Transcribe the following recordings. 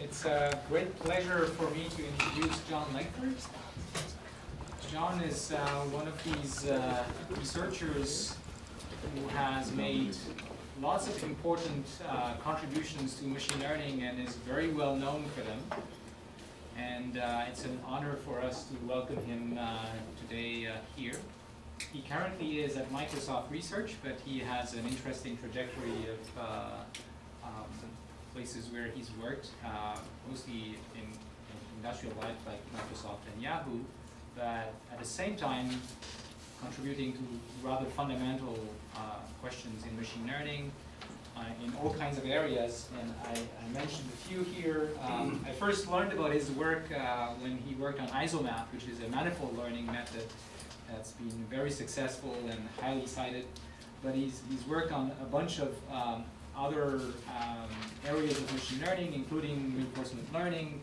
It's a great pleasure for me to introduce John Langford. John is uh, one of these uh, researchers who has made lots of important uh, contributions to machine learning and is very well known for them. And uh, it's an honor for us to welcome him uh, today uh, here. He currently is at Microsoft Research, but he has an interesting trajectory of um, places where he's worked, uh, mostly in, in industrial life like Microsoft and Yahoo, but at the same time contributing to rather fundamental uh, questions in machine learning, uh, in all kinds of areas, and I, I mentioned a few here. Um, I first learned about his work uh, when he worked on IsoMap, which is a manifold learning method that's been very successful and highly cited. But he's, he's worked on a bunch of um, other um, areas of machine learning, including reinforcement learning,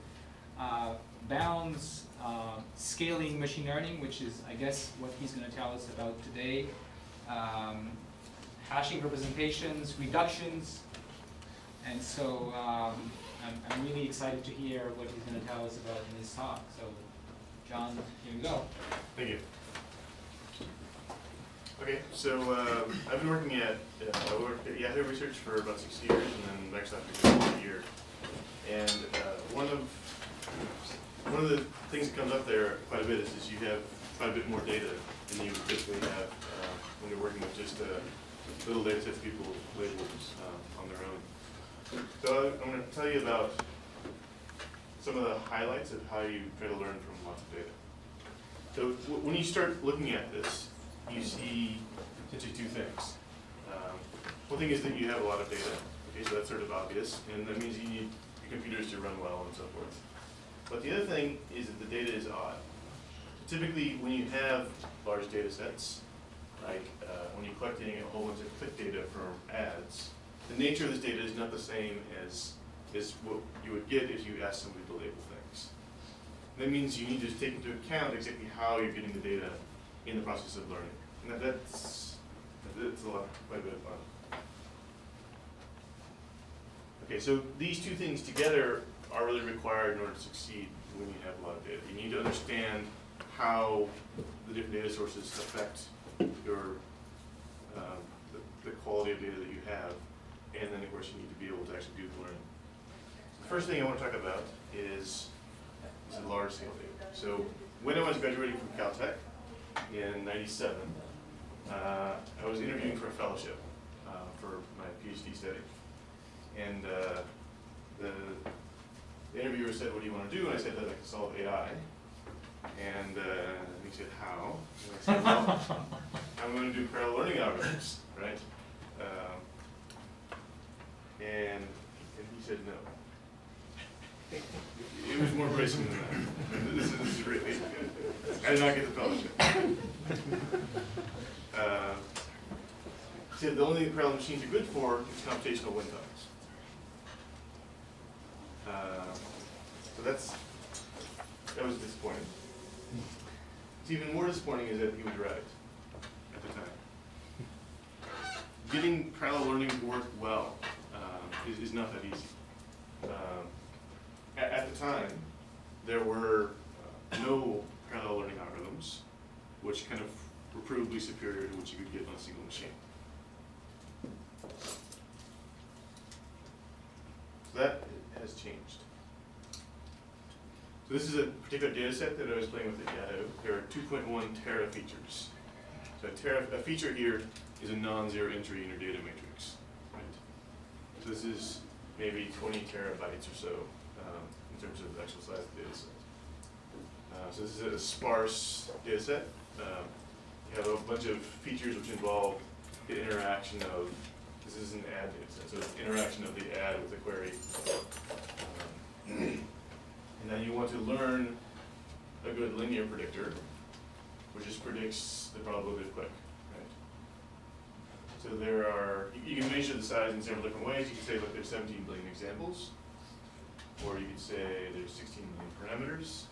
uh, bounds, uh, scaling machine learning, which is, I guess, what he's going to tell us about today, um, hashing representations, reductions, and so um, I'm, I'm really excited to hear what he's going to tell us about in this talk. So, John, here we go. Thank you. Okay, so um, I've been working at, uh, I worked at Yahoo Research for about six years, and then Microsoft for about a year. And uh, one of one of the things that comes up there quite a bit is, is you have quite a bit more data than you typically have uh, when you're working with just uh, little data sets people labeled uh, on their own. So I'm going to tell you about some of the highlights of how you try to learn from lots of data. So when you start looking at this, you see essentially two things. Um, one thing is that you have a lot of data, okay, so that's sort of obvious, and that means you need your computers to run well and so forth. But the other thing is that the data is odd. So typically, when you have large data sets, like uh, when you're collecting a whole bunch of click data from ads, the nature of this data is not the same as, as what you would get if you asked somebody to label things. That means you need to take into account exactly how you're getting the data in the process of learning. And that's, that's a lot, quite a bit of fun. Okay, so these two things together are really required in order to succeed when you have a lot of data. You need to understand how the different data sources affect your, um, the, the quality of data that you have, and then of course you need to be able to actually do the learning. The first thing I want to talk about is, is large scale data. So when I was graduating from Caltech, in 97, uh, I was interviewing for a fellowship uh, for my PhD study. And uh, the, the interviewer said, what do you want to do? And I said, that I'd like to solve AI. And uh, he said, how? And I said, well, I'm going to do parallel learning algorithms, right? Um, and, and he said, no. It was more bracing than that. This is, this is really, I did not get the fellowship. Uh, said the only parallel machines are good for is computational wind tunnels. Uh, so that's, that was disappointing. What's even more disappointing is that he was right at the time. Getting parallel learning to work well um, is, is not that easy. Um, at, at the time, there were uh, no parallel learning algorithms, which kind of were provably superior to what you could get on a single machine. So that has changed. So this is a particular data set that I was playing with at Yahoo. There are 2.1 tera features. So a, tera, a feature here is a non-zero entry in your data matrix. Right? So this is maybe 20 terabytes or so um, in terms of the actual size of the data set. Uh, so this is a sparse data set. Um, have a bunch of features which involve the interaction of, this is an ad so it's interaction of the ad with the query. Um, and then you want to learn a good linear predictor, which just predicts the probability of click. So there are, you, you can measure the size in several different ways. You can say, look, there's 17 billion examples. Or you could say there's 16 million parameters.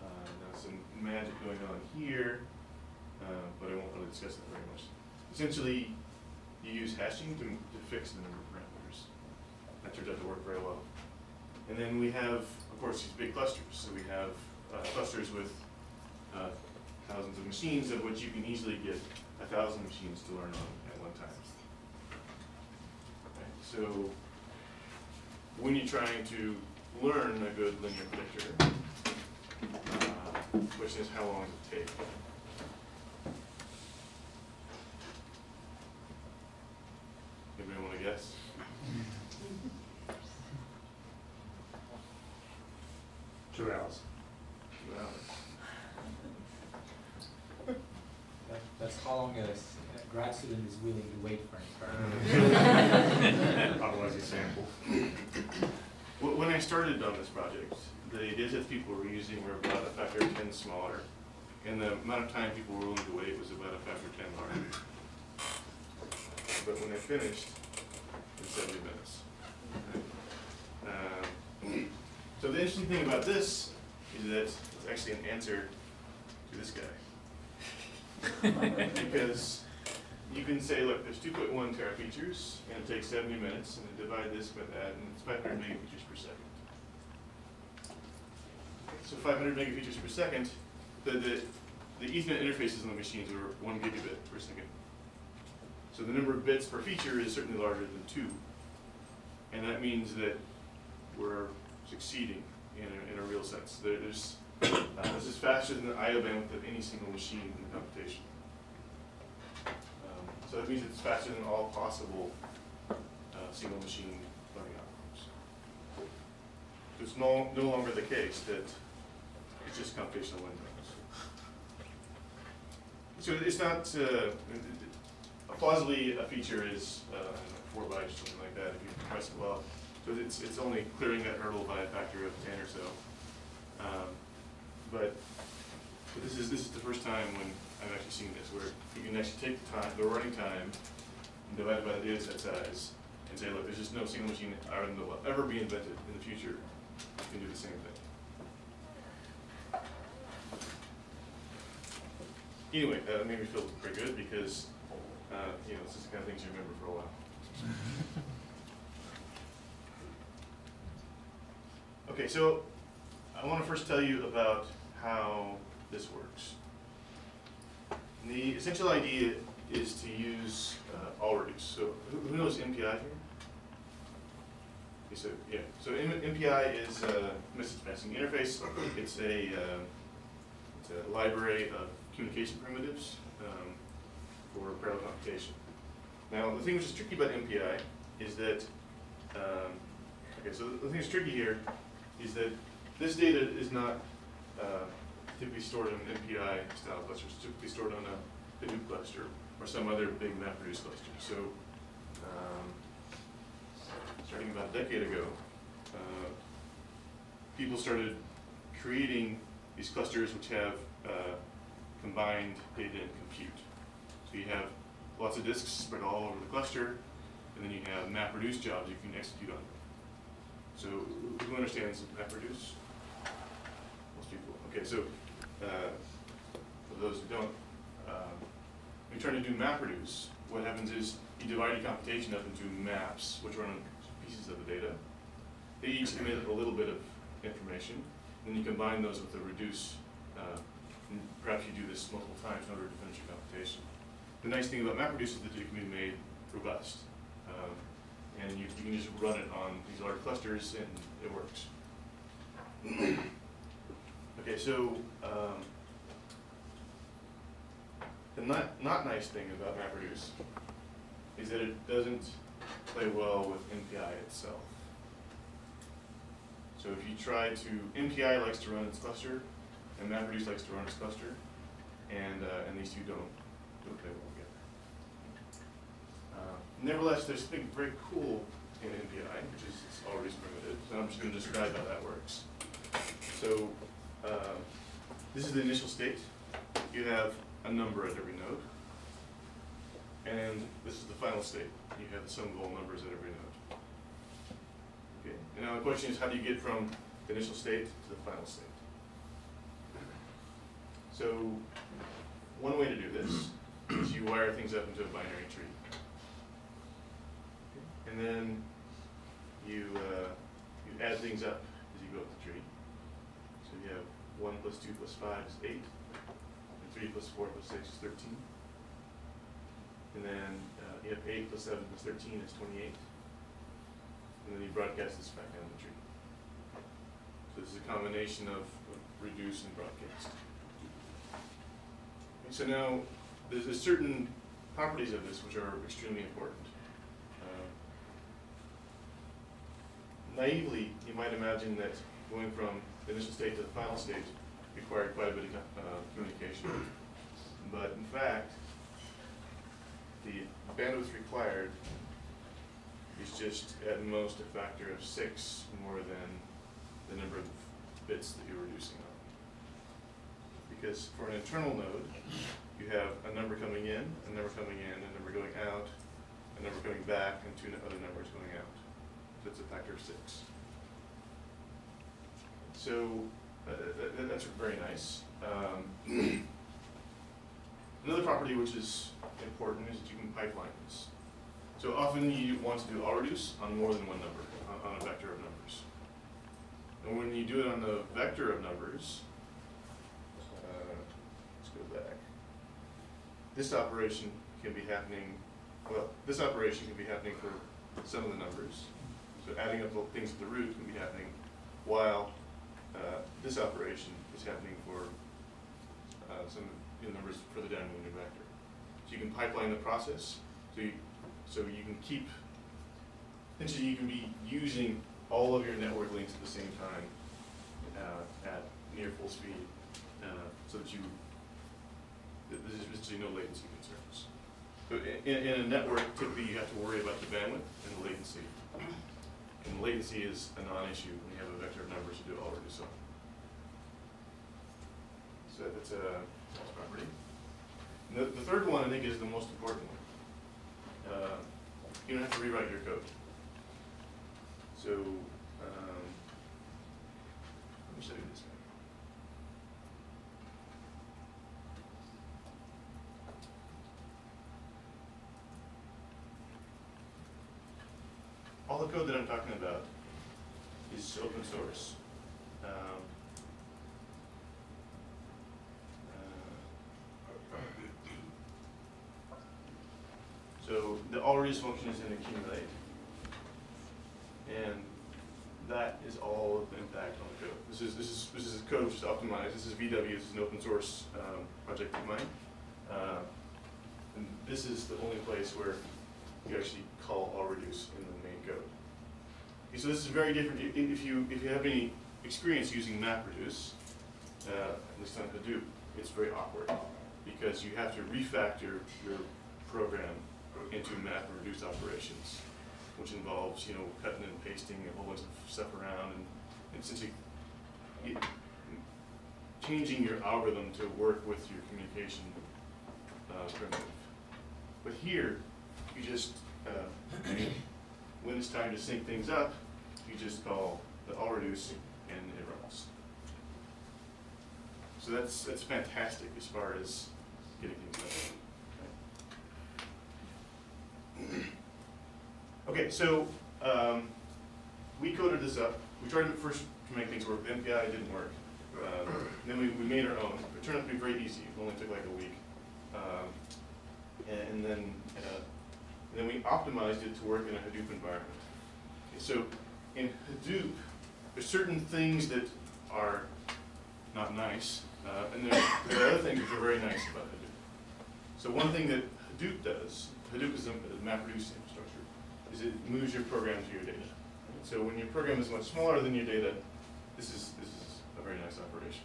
Uh, now some magic going on here, uh, but I won't really discuss that very much. Essentially, you use hashing to, to fix the number of parameters. That turns out to work very well. And then we have, of course, these big clusters. So we have uh, clusters with uh, thousands of machines, of which you can easily get a thousand machines to learn on at one time. So when you're trying to learn a good linear predictor, uh, question is how long does it take? Anybody want to guess? Two hours. Two hours. That, that's how long a grad student is willing to wait for an experiment. Otherwise you sample. When I started on this project, the data sets people were using were about a factor of ten smaller, and the amount of time people were willing to wait was about a factor of ten larger. But when I finished, it's seventy minutes. Um, So the interesting thing about this is that it's actually an answer to this guy. Because you can say, look, there's two point one tera features, and it takes seventy minutes, and then divide this by that, and it's five hundred megafeatures per second. So five hundred megafeatures per second, the, the, the Ethernet interfaces on the machines are one gigabit per second. So the number of bits per feature is certainly larger than two. And that means that we're succeeding in a, in a real sense. There's, uh, this is faster than the IO bandwidth of any single machine in the computation. Um, So that means it's faster than all possible uh, single machine learning algorithms. It's no, no longer the case that it's just computational windows. So it's not, uh, plausibly, a feature is uh, four bytes, or something like that, if you compress it well. So it's, it's only clearing that hurdle by a factor of ten or so. Um, But, but this is, this is the first time when I've actually seen this, where you can actually take the time, the running time, and divide it by the data set size, and say, look, there's just no single machine item that will ever be invented in the future that can do the same thing. Anyway, that made me feel pretty good because, uh, you know, this is the kind of things you remember for a while. Okay, so I want to first tell you about how this works. The essential idea is to use uh, all. So who, who knows MPI here? Okay, so yeah, so M- MPI is a message passing interface. It's a uh, it's a library of communication primitives for parallel computation. Now, the thing which is tricky about MPI is that um, okay, so the thing that's tricky here is that this data is not uh, typically stored on an MPI style cluster. It's typically stored on a Hadoop cluster or some other big MapReduce cluster. So, um, starting about a decade ago, uh, people started creating these clusters which have uh, combined data and compute. You have lots of disks spread all over the cluster, and then you have MapReduce jobs you can execute on. So who understands MapReduce? Most people. Okay, so uh, for those who don't, um, when you're trying to do MapReduce, what happens is you divide your computation up into maps, which run on pieces of the data. They each emit a little bit of information, then you combine those with the reduce. Uh, and perhaps you do this multiple times in order to finish your computation. The nice thing about MapReduce is that it can be made robust. Um, and you, you can just run it on these large clusters and it works. okay, so um, the not, not nice thing about MapReduce is that it doesn't play well with MPI itself. So if you try to, MPI likes to run its cluster, and MapReduce likes to run its cluster, and, uh, and these two don't, don't play well Nevertheless, there's something very cool in MPI, which is it's all reduce primitive, so I'm just gonna describe how that works. So, uh, this is the initial state. You have a number at every node. And this is the final state. You have the sum of all numbers at every node. Okay, and now the question is, how do you get from the initial state to the final state? So, one way to do this is you wire things up into a binary tree. And then you, uh, you add things up as you go up the tree. So you have one plus two plus five is eight, and three plus four plus six is thirteen. And then uh, you have eight plus seven plus thirteen is twenty-eight. And then you broadcast this back down the tree. So this is a combination of of reduce and broadcast. And so now, there's, there's certain properties of this which are extremely important. Uh, Naively, you might imagine that going from the initial state to the final state required quite a bit of uh, communication. But in fact, the bandwidth required is just at most a factor of six more than the number of bits that you're reducing on. Because for an internal node, you have a number coming in, a number coming in, a number going out, a number coming back, and two other numbers going out. It's a factor of six. So, uh, that, that- that's very nice. Um, Another property which is important is that you can pipeline this. So often you want to do all reduce on more than one number, on, on a vector of numbers. And when you do it on the vector of numbers, uh, let's go back. This operation can be happening, well, this operation can be happening for some of the numbers. So adding up the things at the root can be happening while uh, this operation is happening for uh, some know, numbers further down in the vector. So you can pipeline the process, so you, so you can keep, essentially you can be using all of your network links at the same time uh, at near full speed, uh, so that you, th- there's essentially no latency concerns. So in, in a network, typically you have to worry about the bandwidth and the latency. And latency is a non-issue when you have a vector of numbers to do all reduce on. So that's a, that's property. The, the third one, I think, is the most important one. Uh, You don't have to rewrite your code. So, um, let me show you this guy. All the code that I'm talking about is open source. Um, uh, So the reduce function is in accumulate. And that is all of the impact on the code. This is, this is, this is code which is optimized. This is VW, this is an open source, um, project of mine. Uh, And this is the only place where you actually call all reduce in the code. Okay, so this is very different. If you, if you have any experience using MapReduce, uh, at least on Hadoop, it's very awkward because you have to refactor your program into MapReduce operations, which involves, you know, cutting and pasting a whole bunch of stuff around and and essentially it- changing your algorithm to work with your communication uh, primitive. But here, you just, uh, when it's time to sync things up, you just call the all reduce and it runs. So that's, that's fantastic as far as getting things done. Okay, so, um, we coded this up, we tried at first to make things work, the MPI didn't work. Um, Then we, we made our own, it turned out to be very easy, it only took like a week. Um, And then, uh, then we optimized it to work in a Hadoop environment. Okay, So, in Hadoop, there's certain things that are not nice, uh, and there, there are other things that are very nice about Hadoop. So one thing that Hadoop does, Hadoop is a a MapReduce infrastructure, is it moves your program to your data. So when your program is much smaller than your data, this is, this is a very nice operation.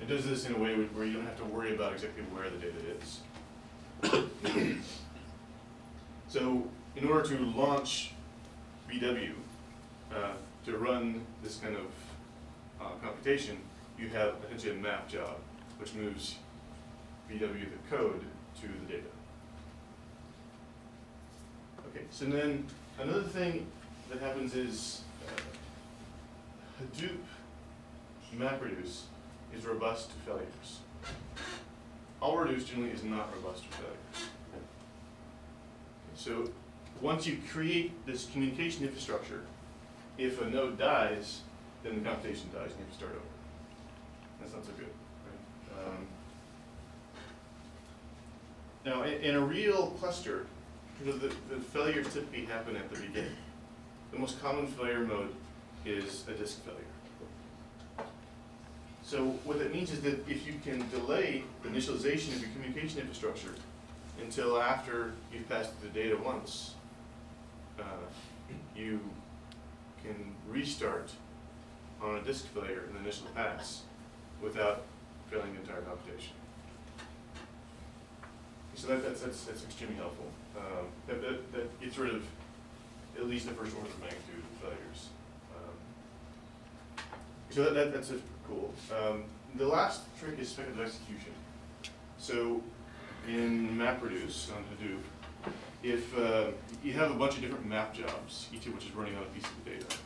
It does this in a way where you don't have to worry about exactly where the data is. So in order to launch VW, uh, to run this kind of uh, computation, you have essentially a map job, which moves VW, the code, to the data. Okay, so then another thing that happens is uh, Hadoop MapReduce is robust to failures. All reduce generally is not robust to failures. So once you create this communication infrastructure, if a node dies, then the computation dies and you have to start over. That's not so good, right? Um, now, in, in a real cluster, the, the failures typically happen at the beginning. The most common failure mode is a disk failure. So what that means is that if you can delay the initialization of your communication infrastructure until after you've passed the data once, uh, you can restart on a disk failure in the initial pass without failing the entire computation. So that, that's, that's, that's extremely helpful. Um, that, that, that gets rid of at least the first order of magnitude of failures. Um, So that, that, that's cool. Um, the last trick is speculative execution. So in MapReduce on Hadoop, if uh, you have a bunch of different map jobs, each of which is running on a piece of the data,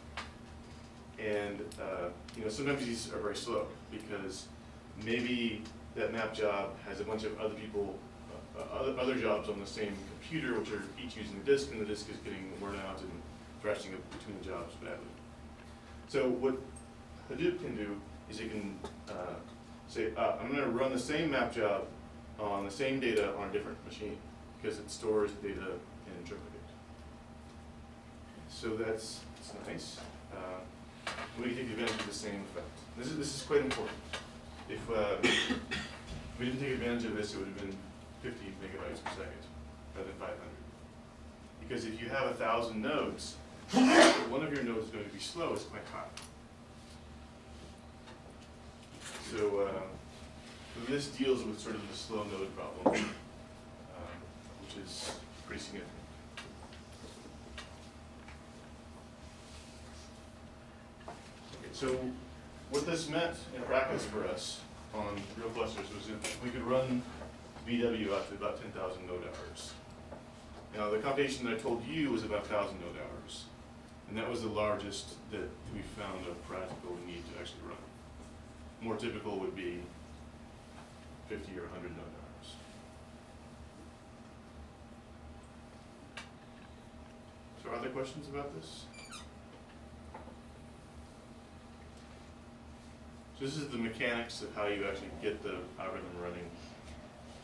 and uh, you know sometimes these are very slow because maybe that map job has a bunch of other people, uh, other, other jobs on the same computer, which are each using the disk, and the disk is getting worn out and thrashing between the jobs badly. So what Hadoop can do is it can uh, say, uh, I'm going to run the same map job on the same data on a different machine because it stores the data and interprets it. So that's, that's nice. Uh, we can take advantage of the same effect. This is, this is quite important. If uh, we didn't take advantage of this, it would have been 50 megabytes per second rather than 500. Because if you have a thousand nodes, one of your nodes is going to be slow is quite high. So, uh, so this deals with sort of the slow node problem, um, which is pretty significant. So what this meant in practice for us on real clusters was that we could run VW out to about 10,000 node hours. Now, the computation that I told you was about 1,000 node hours, and that was the largest that we found a practical need to actually run. More typical would be 50 or 100 node hours. So other questions about this? So this is the mechanics of how you actually get the algorithm running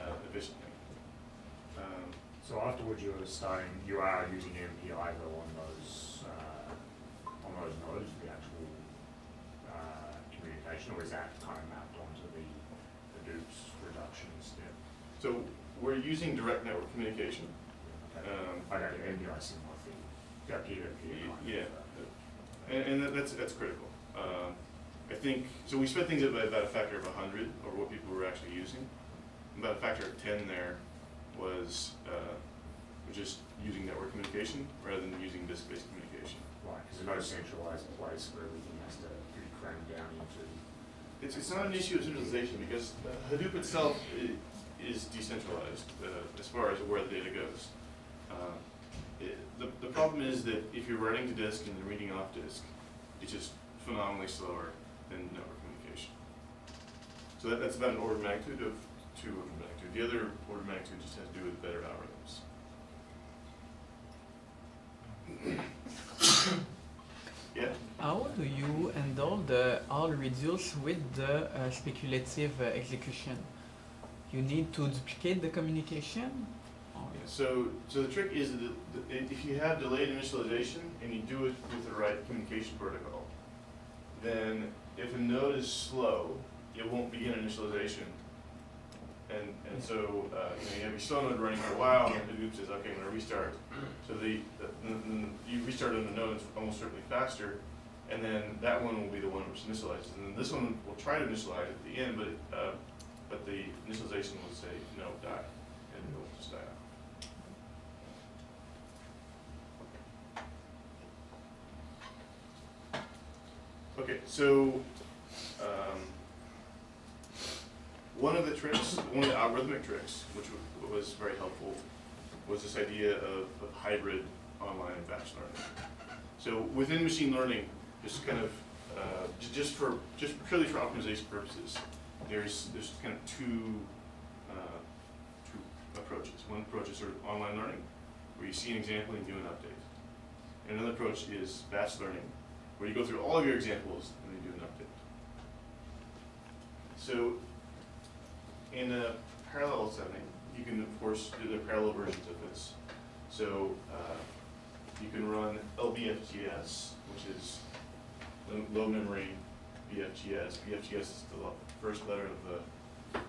uh, efficiently. Um, So afterwards, you're starting, you are using MPI though on those, uh, on those nodes, the actual, uh, communication, or is that kind of mapped onto the Hadoop's reduction step? So we're using direct network communication. Um, okay, MPI similar thing, yeah, peer to peer. kind of, Yeah. uh, And, and that's, that's critical. Um, I think, so we spent things at about a factor of hundred over what people were actually using. About a factor of ten there was, uh, just using network communication rather than using disk-based communication. Right, because there's no centralized place where everything has to be crammed down into. It's, it's not an issue of centralization because uh, Hadoop itself i- is decentralized uh, as far as where the data goes. Uh, it- The, the problem is that if you're writing to disk and then reading off disk, it's just phenomenally slower than network communication. So that, that's about an order of magnitude of two order of magnitude. The other order of magnitude just has to do with better algorithms. Yeah? How do you handle the all reduce with the uh, speculative uh, execution? You need to duplicate the communication? Yeah, So, so the trick is that if you have delayed initialization and you do it with the right communication protocol, then if a node is slow, it won't begin initialization. And, and so, uh, you know, you have your slow node running for a while, and Hadoop says, okay, I'm gonna restart. So the, the, the- you restart on the node, it's almost certainly faster, and then that one will be the one which initializes. And then this one will try to initialize at the end, but, uh, but the initialization will say, no, die, and it will just die. Okay, so, um, one of the tricks, one of the algorithmic tricks, which wa- was very helpful, was this idea of, of hybrid online and batch learning. So within machine learning, just kind of, uh, just for, just purely for optimization purposes, there's, there's kind of two, uh, two approaches. One approach is sort of online learning, where you see an example and you do an update. And another approach is batch learning, where you go through all of your examples and then do an update. So in a parallel setting, you can of course do the parallel versions of this. So uh, you can run LBFGS, which is low memory BFGS. BFGS is the first letter of the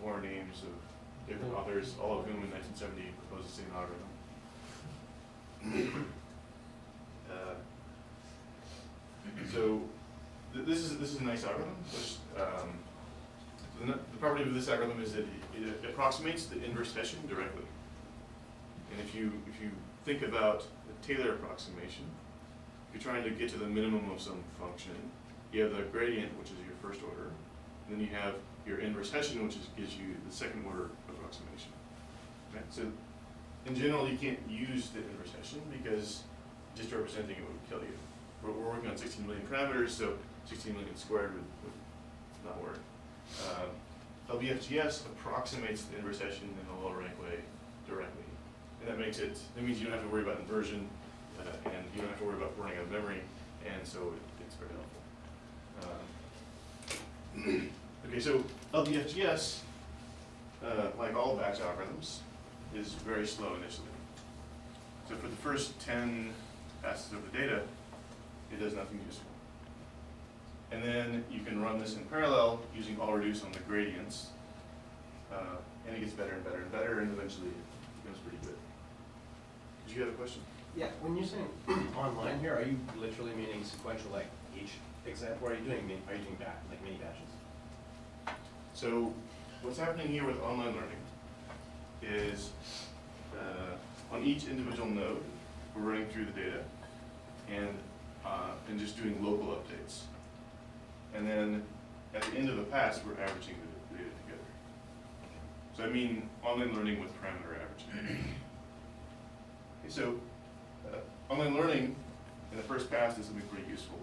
four names of different authors, all of whom in nineteen seventy proposed the same algorithm. Uh, So, th- this is, this is a nice algorithm, which, um, the, the property of this algorithm is that it, it approximates the inverse Hessian directly. And if you, if you think about the Taylor approximation, if you're trying to get to the minimum of some function, you have the gradient, which is your first order, and then you have your inverse Hessian, which is, gives you the second order approximation. Right, so in general, you can't use the inverse Hessian because just representing it would kill you. We're, working on sixteen million parameters, so sixteen million squared would, would not work. Um, LBFGS approximates the inverse Hessian in a lower rank way directly. And that makes it, that means you don't have to worry about inversion, uh, and you don't have to worry about running out of memory, and so it, it's very helpful. Um, Okay, so LBFGS, uh, like all batch algorithms, is very slow initially. So for the first ten passes of the data, it does nothing useful. And then you can run this in parallel using all reduce on the gradients, uh, and it gets better and better and better, and eventually it becomes pretty good. Did you have a question? Yeah, when you're saying online here, are you literally meaning sequential, like each example, are you doing, are you doing batch, like mini batches? So what's happening here with online learning is uh, on each individual node, we're running through the data and, uh, and just doing local updates. And then at the end of the pass, we're averaging the data together. So I mean online learning with parameter averaging. Okay, so uh, online learning in the first pass is gonna be pretty useful.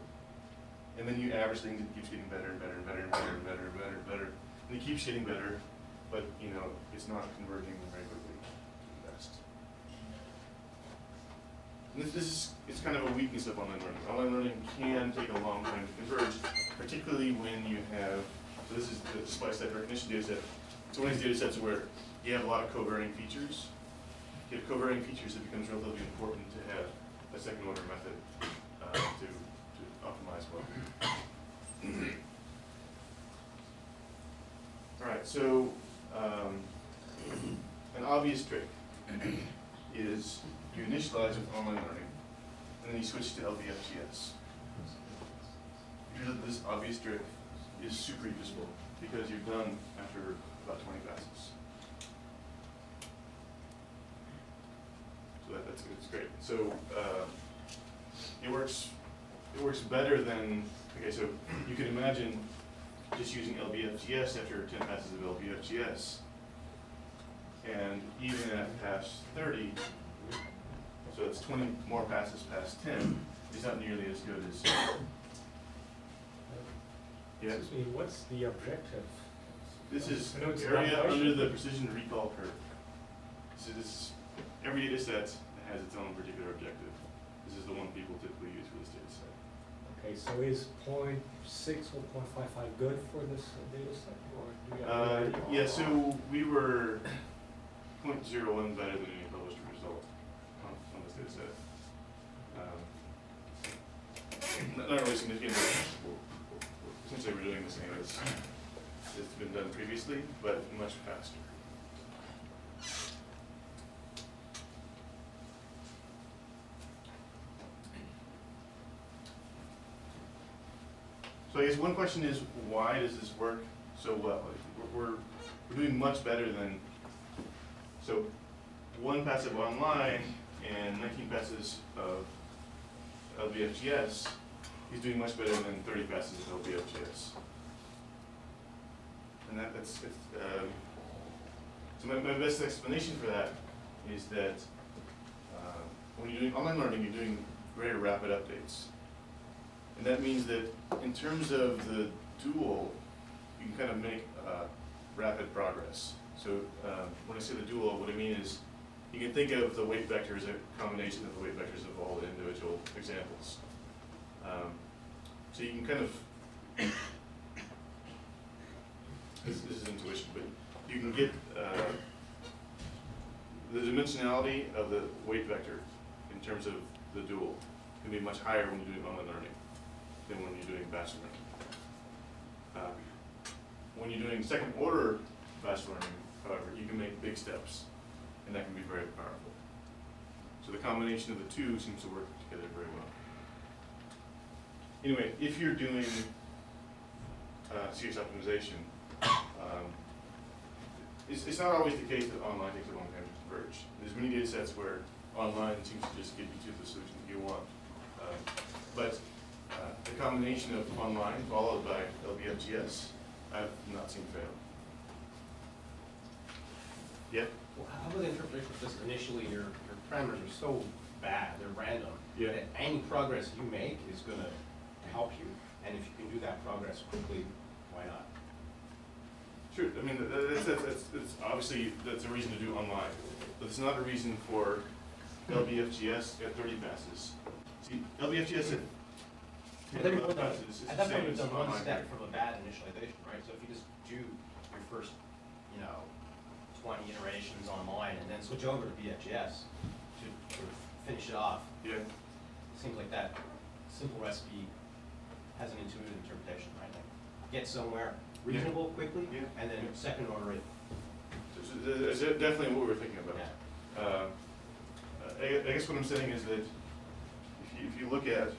And then you average things, it keeps getting better and better and better and better and better and better and better. And it keeps getting better, but you know, it's not converging very quickly to the best. This, this is, it's kind of a weakness of online learning. Online learning can take a long time to converge, particularly when you have, so this is the splice type recognition data set. It's one of these data sets where you have a lot of covariant features. If you have covariant features, it becomes relatively important to have a second order method uh, to, to optimize well. All right, so, um, an obvious trick is you initialize with online learning, and then you switch to LBFGS. This obvious trick is super useful, because you're done after about twenty passes. So that, that's, it's great. So, uh, it works, it works better than, okay, so you could imagine just using LBFGS after ten passes of LBFGS. And even at pass thirty, so it's twenty more passes past ten, is not nearly as good as. Yeah, Excuse me, what's the objective? this is area under the precision recall curve. So this, every data set has its own particular objective. This is the one people typically use for this data set. Okay, so is point six or point five five good for this data set, or do you have? Uh, yeah, so we were point zero one better than any published result on, on this data set. Um, Not, not really significant, essentially we're doing the same as it's been done previously, but much faster. So I guess one question is, why does this work so well? We're, we're, doing much better than, so one pass of online and nineteen passes of LBFGS, he's doing much better than thirty passes of LBFGS. And that, that's, um, so my, my best explanation for that is that, uh, when you're doing online learning, you're doing very rapid updates. And that means that in terms of the dual, you can kind of make uh, rapid progress. So um, when I say the dual, what I mean is you can think of the weight vector as a combination of the weight vectors of all the individual examples. Um, So you can kind of, this, this is intuition, but you can get, uh, the dimensionality of the weight vector in terms of the dual can be much higher when you're doing online learning than when you're doing batch learning. Uh, When you're doing second order batch learning, however, you can make big steps, and that can be very powerful. So the combination of the two seems to work together very well. Anyway, if you're doing uh, CS optimization, um, it's, it's not always the case that online takes a long time to converge. There's many data sets where online seems to just get you to the solution that you want. Um, But Uh, the combination of online followed by LBFGS, I've not seen fail. Yeah? Well, how about the interpretation of this initially, your, your parameters are so bad, they're random. Yeah. that Any progress you make is gonna help you, and if you can do that progress quickly, why not? Sure, I mean, th- th- that's, that's, that's, that's obviously, that's a reason to do online, but it's not a reason for LBFGS at thirty passes. See, LBFGS at But then ten we've done, passes is at the that point, we've done one step from a bad initialization, right? So if you just do your first, you know, twenty iterations online and then switch over to BFGS to sort of finish it off, Yeah, it seems like that simple recipe has an intuitive interpretation, right? Like, Get somewhere reasonable quickly, Yeah. and then second order it, so, so th- that's definitely what we were thinking about. yeah. Uh, I, I guess what I'm saying is that if you, if you look at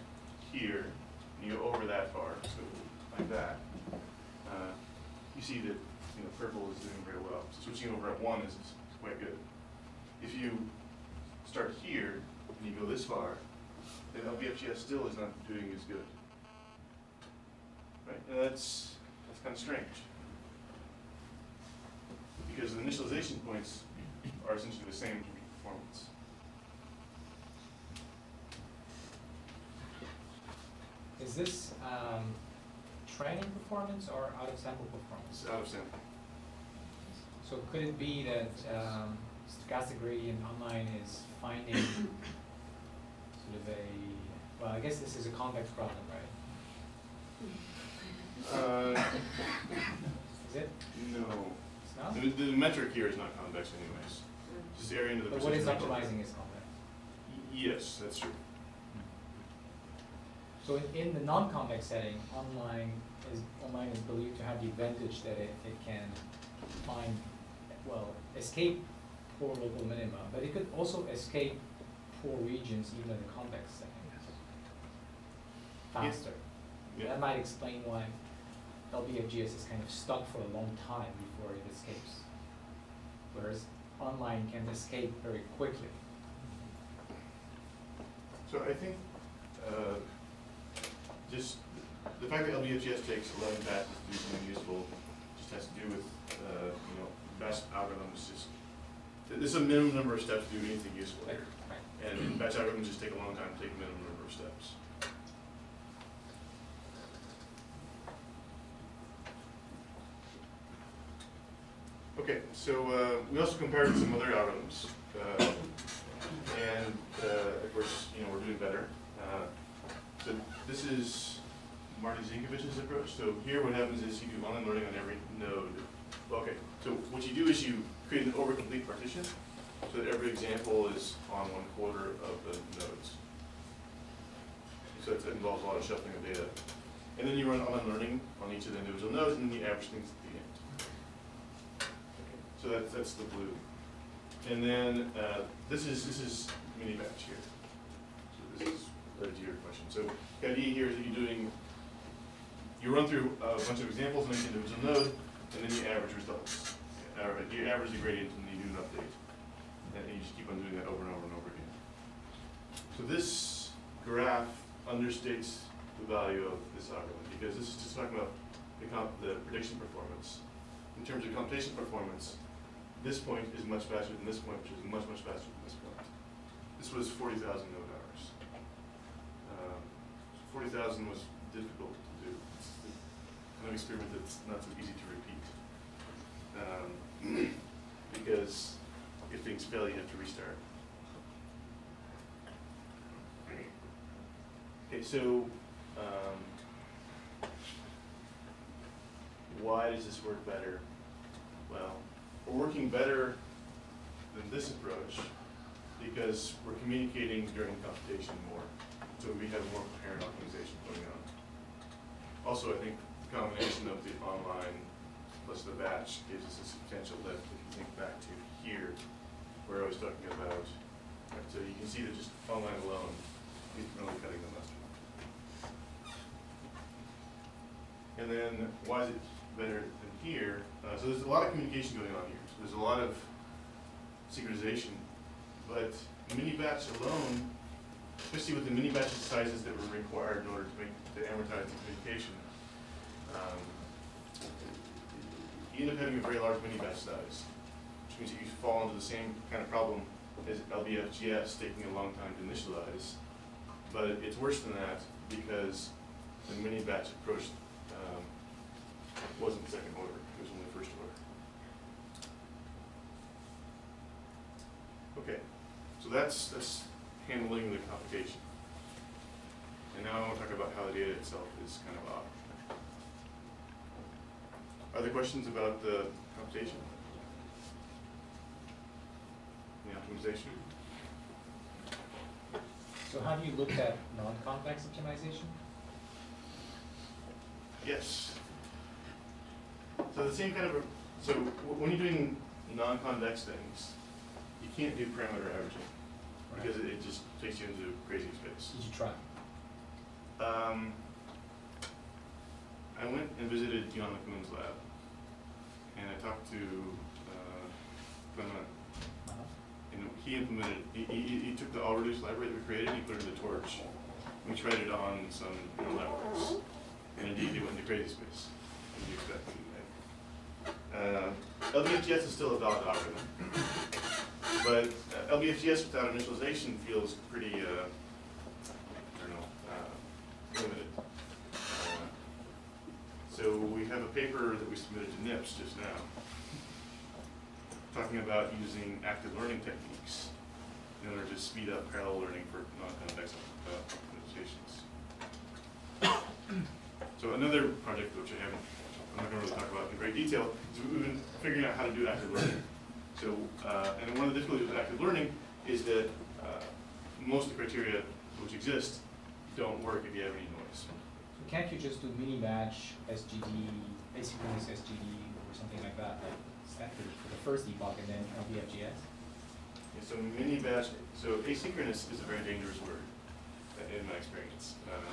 here, you go over that far, so like that, uh, you see that, you know, purple is doing very well. Switching over at one is, quite good. If you start here and you go this far, then LBFGS still is not doing as good. Right, and that's, that's kind of strange. Because the initialization points are essentially the same in terms of performance. Is this, um, training performance or out of sample performance? It's out of sample. So could it be that, um, stochastic gradient online is finding sort of a, well, I guess this is a convex problem, right? Uh, Is it? no. It's not? The, the metric here is not convex anyways. Just area into the But what is optimizing is convex. Yes, that's true. So in, in the non-convex setting, online is, online is believed to have the advantage that it, it can find, well, escape poor local minima, but it could also escape poor regions even in the convex setting. Faster. Yeah. That might explain why LBFGS is kind of stuck for a long time before it escapes. Whereas online can escape very quickly. So I think, uh, just the fact that LBFGS takes eleven passes to do something useful just has to do with, uh, you know, batch algorithms just, th- there's a minimum number of steps to do anything useful here. And batch algorithms just take a long time to take a minimum number of steps. Okay, so, uh, we also compared some other algorithms, uh, and, uh, of course, you know, we're doing better. This is Marty Zinkevich's approach, so here what happens is you do online learning on every node. Okay, so what you do is you create an overcomplete partition, so that every example is on one quarter of the nodes. So it involves a lot of shuffling of data. And then you run online learning on each of the individual nodes, and then you average things at the end. So that's, that's the blue. And then, uh, this is, this is mini batch here. So this is related to your question. So the idea here is that you're doing, you run through a bunch of examples in each individual node, and then you average results. Uh, you average the gradient and then you do an update. And you just keep on doing that over and over and over again. So this graph understates the value of this algorithm, because this is just talking about the the prediction performance. In terms of computation performance, this point is much faster than this point, which is much, much faster than this point. This was forty thousand node hours. Um, Forty thousand was difficult to do. It's of experiment that's not so easy to repeat. Um, Because if things fail, you have to restart. Okay, so, um, why does this work better? Well, we're working better than this approach because we're communicating during computation more. So we have more coherent optimization going on. Also, I think the combination of the online plus the batch gives us a substantial lift. If you think back to here, where I was talking about, so you can see that just online alone is really cutting the mustard. And then, why is it better than here? Uh, so there's a lot of communication going on here. So there's a lot of synchronization, but mini batch alone, especially with the mini batch sizes that were required in order to make, to amortize the communication, um, you end up having a very large mini batch size, which means that you fall into the same kind of problem as LBFGS taking a long time to initialize. But it's worse than that because the mini batch approach um, wasn't second order, it was only first order. Okay, so that's, that's handling the computation. And now I want to talk about how the data itself is kind of off. Are there questions about the computation? The optimization? So how do you look at non-convex optimization? Yes. So the same kind of, so when you're doing non-convex things, you can't do parameter averaging because it, it just takes you into crazy space. Did you try? Um, I went and visited Yann LeCun's lab, and I talked to, uh, Clement, Uh-huh. and he implemented, he, he, he took the all-reduced library that we created, and he put it in the torch. We tried it on some neural networks, and indeed, it went into crazy space, as you expect. Uh, is still a valid algorithm, but uh, LBFGS without initialization feels pretty, uh, I don't know, uh, limited. Uh, So we have a paper that we submitted to NIPS just now, talking about using active learning techniques in order to speed up parallel learning for non-convex uh, implementations. So another project which I haven't, I'm not gonna really talk about in great detail, is we've been figuring out how to do active learning. So, uh, and one of the difficulties with active learning is that, uh, most of the criteria which exist don't work if you have any noise. So can't you just do mini batch SGD, asynchronous SGD, or something like that, like standard for the first debug and then LBFGS? Yeah, so mini batch, so asynchronous is a very dangerous word, uh, in my experience. Um,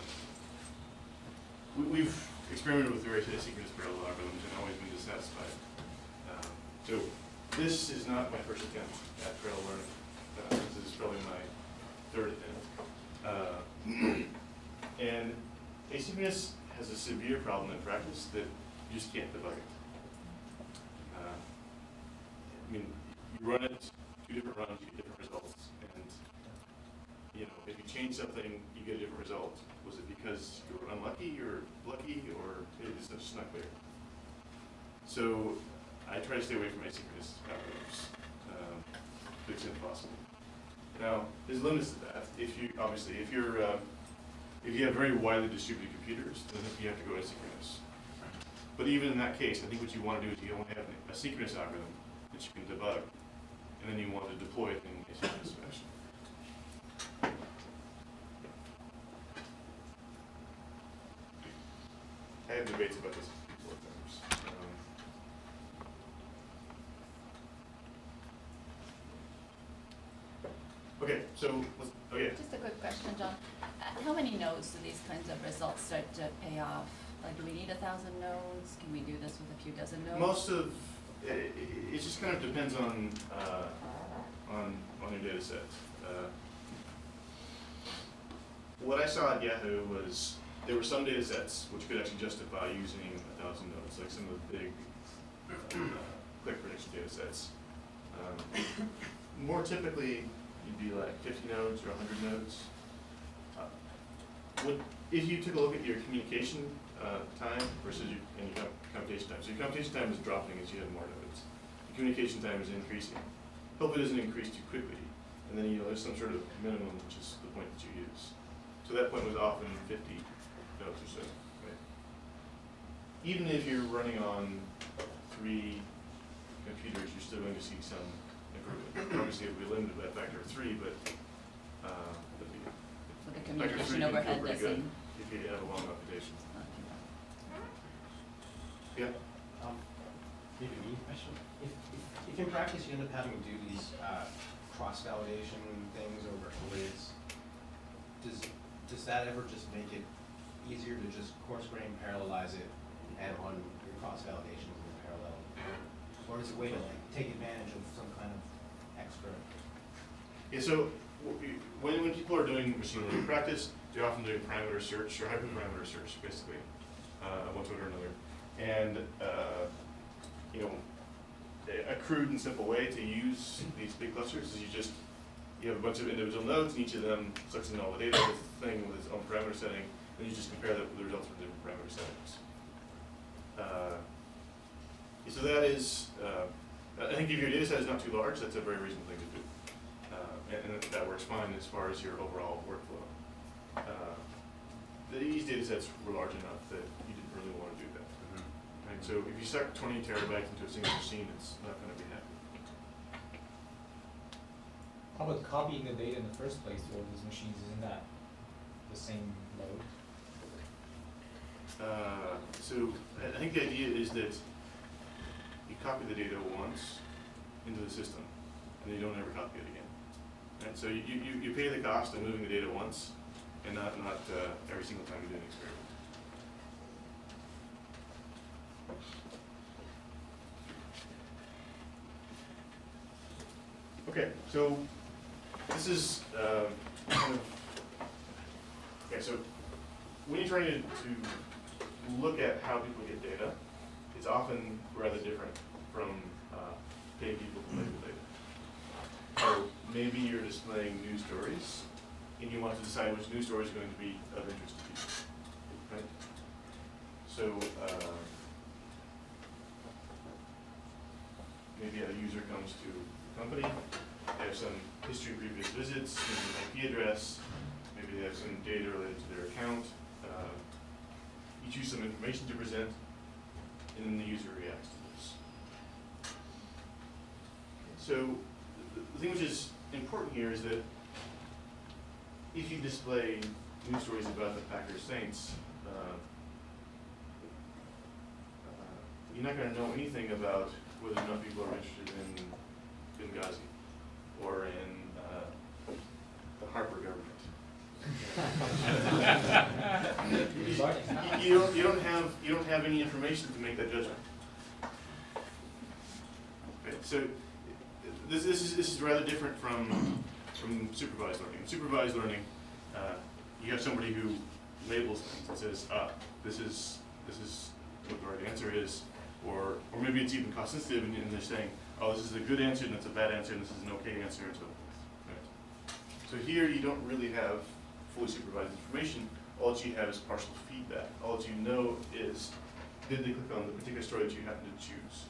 We, we've experimented with various asynchronous parallel algorithms and always been dissatisfied. Um, So this is not my first attempt at parallel learning. Uh, This is probably my third attempt. Uh, And asynchronous has a severe problem in practice that you just can't debug it. Uh, I mean, you run it two different runs, you get different results, and, you know, if you change something, you get a different result. Was it because you were unlucky or lucky, or it's just not clear? So, I try to stay away from asynchronous algorithms, um, to the extent possible. Now, there's limits to that, if you, obviously, if you're, uh, if you have very widely distributed computers, then you have to go asynchronous. But even in that case, I think what you wanna do is you only have a synchronous algorithm that you can debug, and then you want to deploy it in asynchronous fashion. I had debates about this before times. Um, Okay, so, let's, oh yeah, Just a quick question, John. Uh, How many nodes do these kinds of results start to pay off? Like, do we need a thousand nodes? Can we do this with a few dozen nodes? most of, i- i- it just kind of depends on, uh, on, on your data set. Uh, What I saw at Yahoo was, there were some data sets which could actually justify using a thousand nodes, like some of the big, uh, click prediction data sets. Um, More typically, you'd be like fifty nodes or hundred nodes. Uh, if you took a look at your communication, uh, time versus your, and your computation time, so your computation time is dropping as you have more nodes. Your communication time is increasing. Hope it doesn't increase too quickly, and then, you know, there's some sort of minimum, which is the point that you use. So that point was often fifty nodes or so, even if you're running on three computers, you're still going to see some. Obviously, it'll be limited by a factor of three, but, uh, but the So the factor of communication three can feel overhead pretty good doesn't. if you have a long application. not. Yeah, Um, maybe me, question. If, if, if in practice you end up having to do these, uh, cross-validation things over grids, does, does that ever just make it easier to just coarse grain parallelize it and run your cross-validations in parallel? Or is it a way to like take advantage of some kind of yeah, so when, when people are doing machine learning practice, they're often doing parameter search or hyperparameter search, basically, uh, one way or another. And, uh, you know, a crude and simple way to use these big clusters is you just, you have a bunch of individual nodes, and each of them sucks in all the data, with a thing with its own parameter setting, and you just compare the, the results from different parameter settings. Uh, so that is, uh, I think if your data set is not too large, that's a very reasonable thing to do. Uh, and, and that works fine as far as your overall workflow. Uh, These data sets were large enough that you didn't really want to do that. Right, so if you suck twenty terabytes into a single machine, it's not gonna be happy. How about copying the data in the first place to all these machines, isn't that the same load? Uh, so I I think the idea is that you copy the data once into the system, and then you don't ever copy it again. So you, you, you pay the cost of moving the data once, and not, not, uh, every single time you do an experiment. Okay, so this is, um, kind of, okay, so when you're trying to, to look at how people get data, it's often rather different from, uh, paying people to label data. So maybe you're displaying news stories, and you want to decide which news story is going to be of interest to people, right? So, uh, maybe a user comes to the company, they have some history of previous visits, maybe an IP address, maybe they have some data related to their account. Uh, You choose some information to present, and then the user reacts to this. So, the- thing which is important here is that if you display news stories about the Packers Saints, uh, uh, you're not gonna know anything about whether or not people are interested in Benghazi or in uh, the Harper government. You, you- you don't, you don't have, you don't have any information to make that judgment. Okay, so, this, this is, this is rather different from, from supervised learning. In Supervised learning, uh, you have somebody who labels things and says, ah, this is, this is what the right answer is, or, or maybe it's even cost sensitive, and and they're saying, oh, this is a good answer, and that's a bad answer, and this is an okay answer, and so. Right? So here, you don't really have fully supervised information, all that you have is partial feedback. All that you know is, did they click on the particular story that you happen to choose?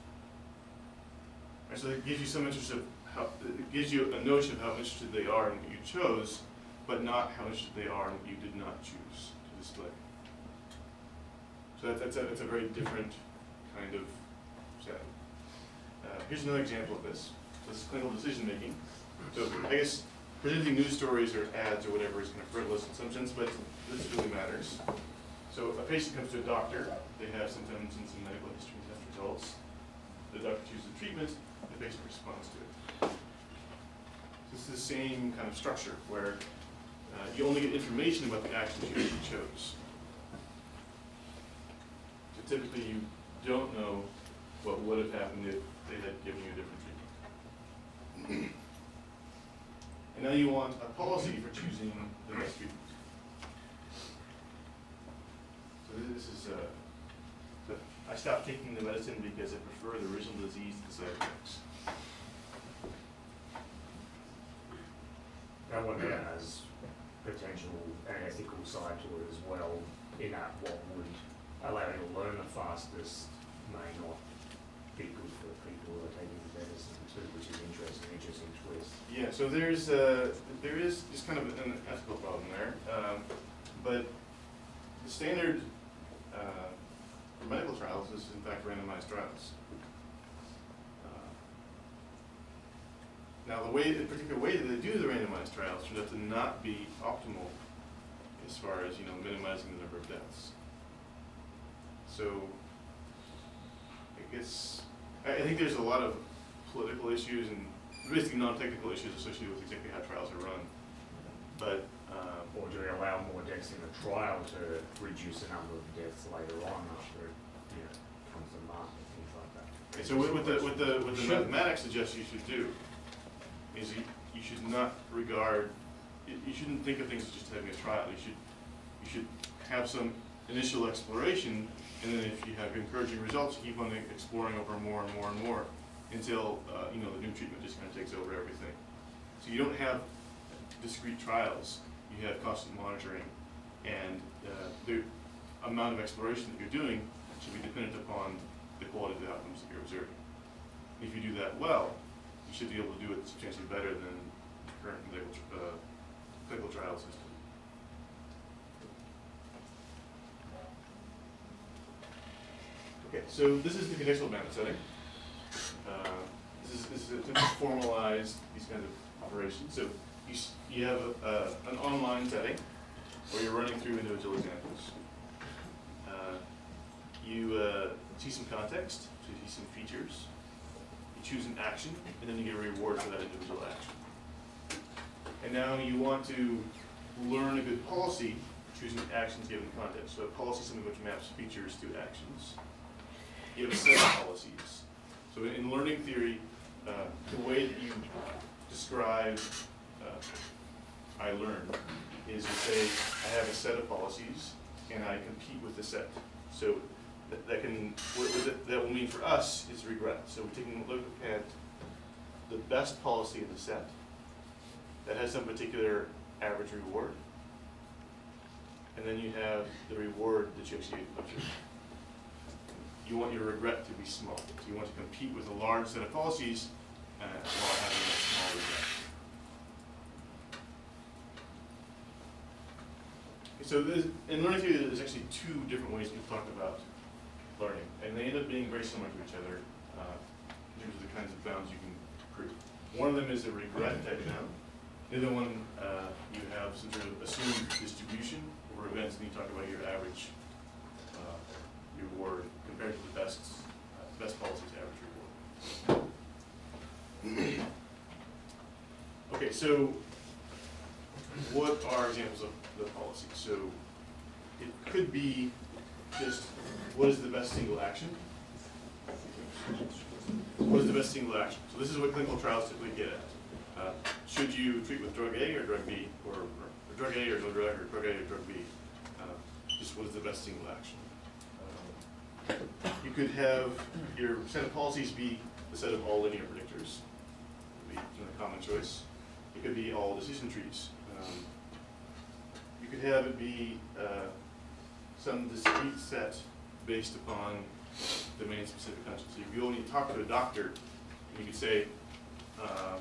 Right, so it gives you some interest of how, it gives you a notion of how interested they are in what you chose, but not how interested they are in what you did not choose to display. So that, that's a, that's a very different kind of setting. Uh, here's another example of this. This is clinical decision making. So I guess presenting news stories or ads or whatever is kind of frivolous in some sense, but this really matters. So if a patient comes to a doctor, they have symptoms and some medical history and test results. The doctor chooses treatment, the responds to it. This is the same kind of structure where uh, you only get information about the actions you chose. So typically you don't know what would have happened if they had given you a different treatment. And now you want a policy for choosing the best treatment. So this is, uh, I stopped taking the medicine because I prefer the original disease to the side effects. That one has potential and ethical side to it as well, in that what would allow you to learn the fastest may not be good for people who are taking the medicine too, which is interesting, interesting twist. Yeah, so there's, uh, there is just kind of an ethical problem there, um, but the standard, uh, for medical trials is in fact randomized trials. Now, the way, the particular way that they do the randomized trials turns out to not be optimal as far as, you know, minimizing the number of deaths. So, I guess, I, I think there's a lot of political issues and basically non-technical issues associated with exactly how trials are run. But, um, Or do they allow more deaths in a trial to reduce the number of deaths later on after, it, you know, comes to market, things like that? Okay, so what, what the, what the, what the mathematics suggests you should do is you, you should not regard, you, shouldn't think of things as just having a trial. You should, you should have some initial exploration, and then if you have encouraging results, you keep on exploring over more and more and more until, uh, you know, the new treatment just kind of takes over everything. So you don't have discrete trials, you have constant monitoring, and, uh, the amount of exploration that you're doing should be dependent upon the quality of the outcomes that you're observing. If you do that well, you should be able to do it substantially better than the current clinical, uh, clinical trial system. Okay, so this is the contextual bandit setting. Uh, This is, this is to formalize these kinds of operations. So you, you have a, a- an online setting where you're running through individual examples. Uh, You uh, see some context, so you see some features. You choose an action, and then you get a reward for that individual action. And now you want to learn a good policy, choosing actions given context. So a policy is something which maps features to actions. You have a set of policies. So in- in learning theory, uh, the way that you describe uh, I learn is you say, I have a set of policies and I compete with the set. So that, that can, what, what that, will mean for us is regret. So we're taking a look at the best policy in the set that has some particular average reward. And then you have the reward that you actually observe. You want your regret to be small. So you want to compete with a large set of policies uh, while having a small regret. So there's, in learning theory, there's actually two different ways we've talked about learning, and they end up being very similar to each other uh, in terms of the kinds of bounds you can prove. One of them is a regret type bound. The other one, uh, you have some sort of assumed distribution over events, and you talk about your average uh, reward compared to the best, uh, best policy's average reward. Okay, so what are examples of the policy? So it could be just, what is the best single action? What is the best single action? So this is what clinical trials typically get at. Uh, Should you treat with drug A or drug B, or, or drug A or no drug, or drug A or drug B? Uh, Just what is the best single action? Um, You could have your set of policies be the set of all linear predictors, be a common choice. It could be all decision trees. Um, You could have it be uh, some discrete set based upon domain-specific concepts. So you only talk to a doctor, and you could say, uh,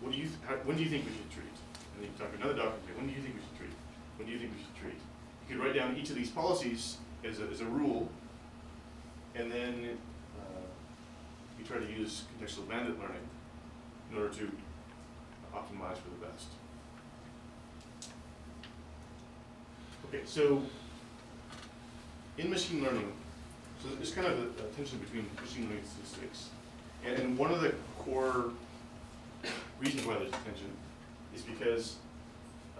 what do you, how, when do you think we should treat? And then you talk to another doctor and say, when do you think we should treat? When do you think we should treat? You could write down each of these policies as a, as a rule, and then uh, you try to use contextual bandit learning in order to optimize for the best. Okay, so in machine learning, so there's kind of a, a tension between machine learning and statistics. And, and one of the core reasons why there's a tension is because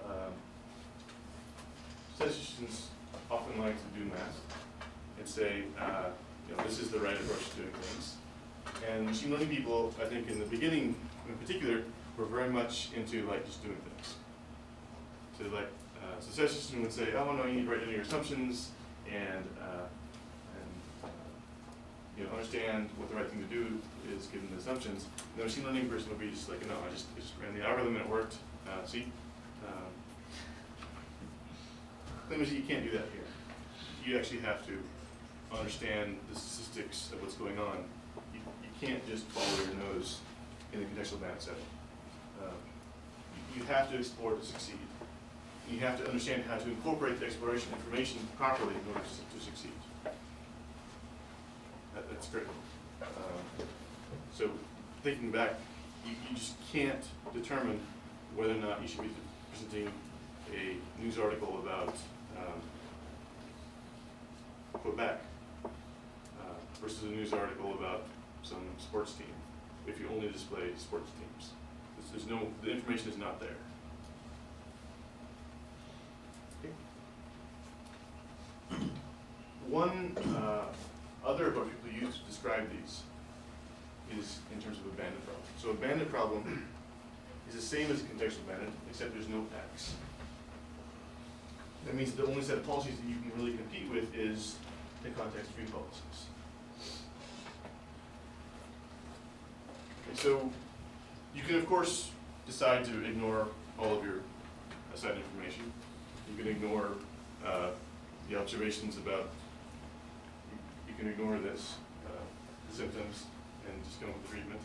um, statisticians often like to do math and say, uh, you know, this is the right approach to doing things. And machine learning people, I think in the beginning in particular, were very much into like just doing things. So like, uh, so statistician would say, oh no, you need to write down your assumptions and, uh, and uh, you know, understand what the right thing to do is given the assumptions. And the machine learning person would be just like, no, I just, just ran the algorithm and it worked. Uh, see, um, you can't do that here. You actually have to understand the statistics of what's going on. You, you can't just follow your nose in the contextual bandit setting. You- You have to explore to succeed. You have to understand how to incorporate the exploration information properly in order to, succeed. critical. Um, So thinking back, you, you just can't determine whether or not you should be presenting a news article about um, Quebec uh, versus a news article about some sports team, if you only display sports teams. There's no, the information is not there. One uh, other approach people use to describe these is in terms of a bandit problem. So a bandit problem is the same as a contextual bandit, except there's no X. That means the only set of policies that you can really compete with is the context-free policies. Okay, so you can, of course, decide to ignore all of your assigned information. You can ignore uh, the observations about, you- can ignore this, uh, symptoms, and just go with the treatment.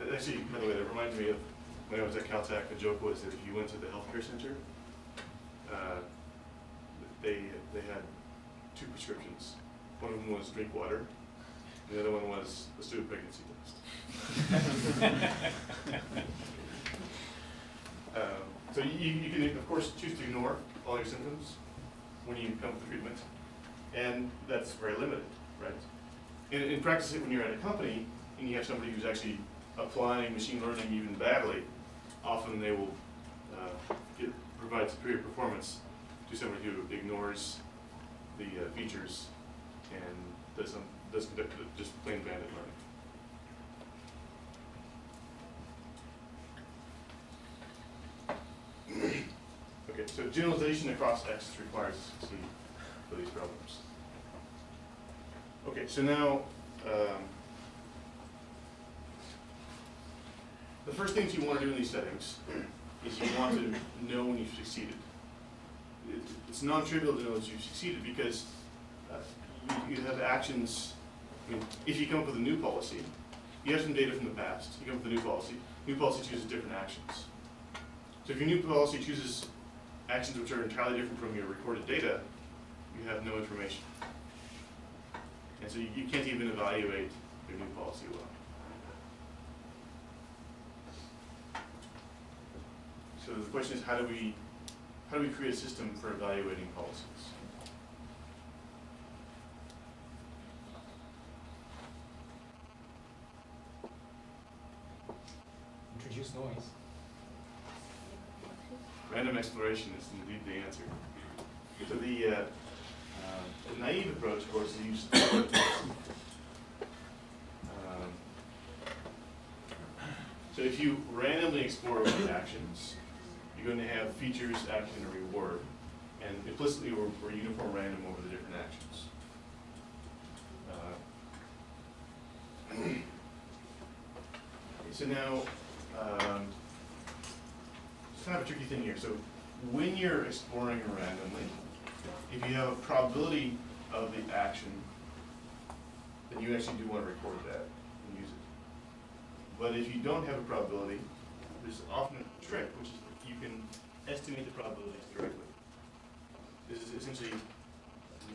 Uh, Actually, by the way, that reminds me of when I was at Caltech, the joke was that if you went to the healthcare center, uh, they, they had two prescriptions. One of them was drink water, and the other one was let's do a pregnancy test. Um, So you, you can, of course, choose to ignore all your symptoms when you come to treatment, and that's very limited, right? In, in practice, when you're at a company, and you have somebody who's actually applying machine learning even badly, often they will uh, get, provide superior performance to somebody who ignores the uh, features and does some, does conduct just plain bandit learning. Okay, so generalization across X requires to succeed for these problems. Okay, so now, um, the first things you want to do in these settings is you want to know when you've succeeded. It- It's non-trivial to know that you've succeeded because uh, you, you have actions, I mean, if you come up with a new policy, you have some data from the past, you come up with a new policy, new policy chooses different actions. So if your new policy chooses actions which are entirely different from your recorded data, you have no information. And so you, you can't even evaluate your new policy well. So the question is, how do we, how do we create a system for evaluating policies? Introduce noise. Random exploration is indeed the answer. So the, uh, uh, the naive approach, of course, is use um, So if you randomly explore with actions, you're going to have features, action, and reward, and implicitly we're, we're uniform random over the different actions. Uh, So now, um, it's kind of a tricky thing here. So when you're exploring randomly, if you have a probability of the action, then you actually do want to record that and use it. But if you don't have a probability, there's often a trick, which is you can estimate the probabilities directly. This is essentially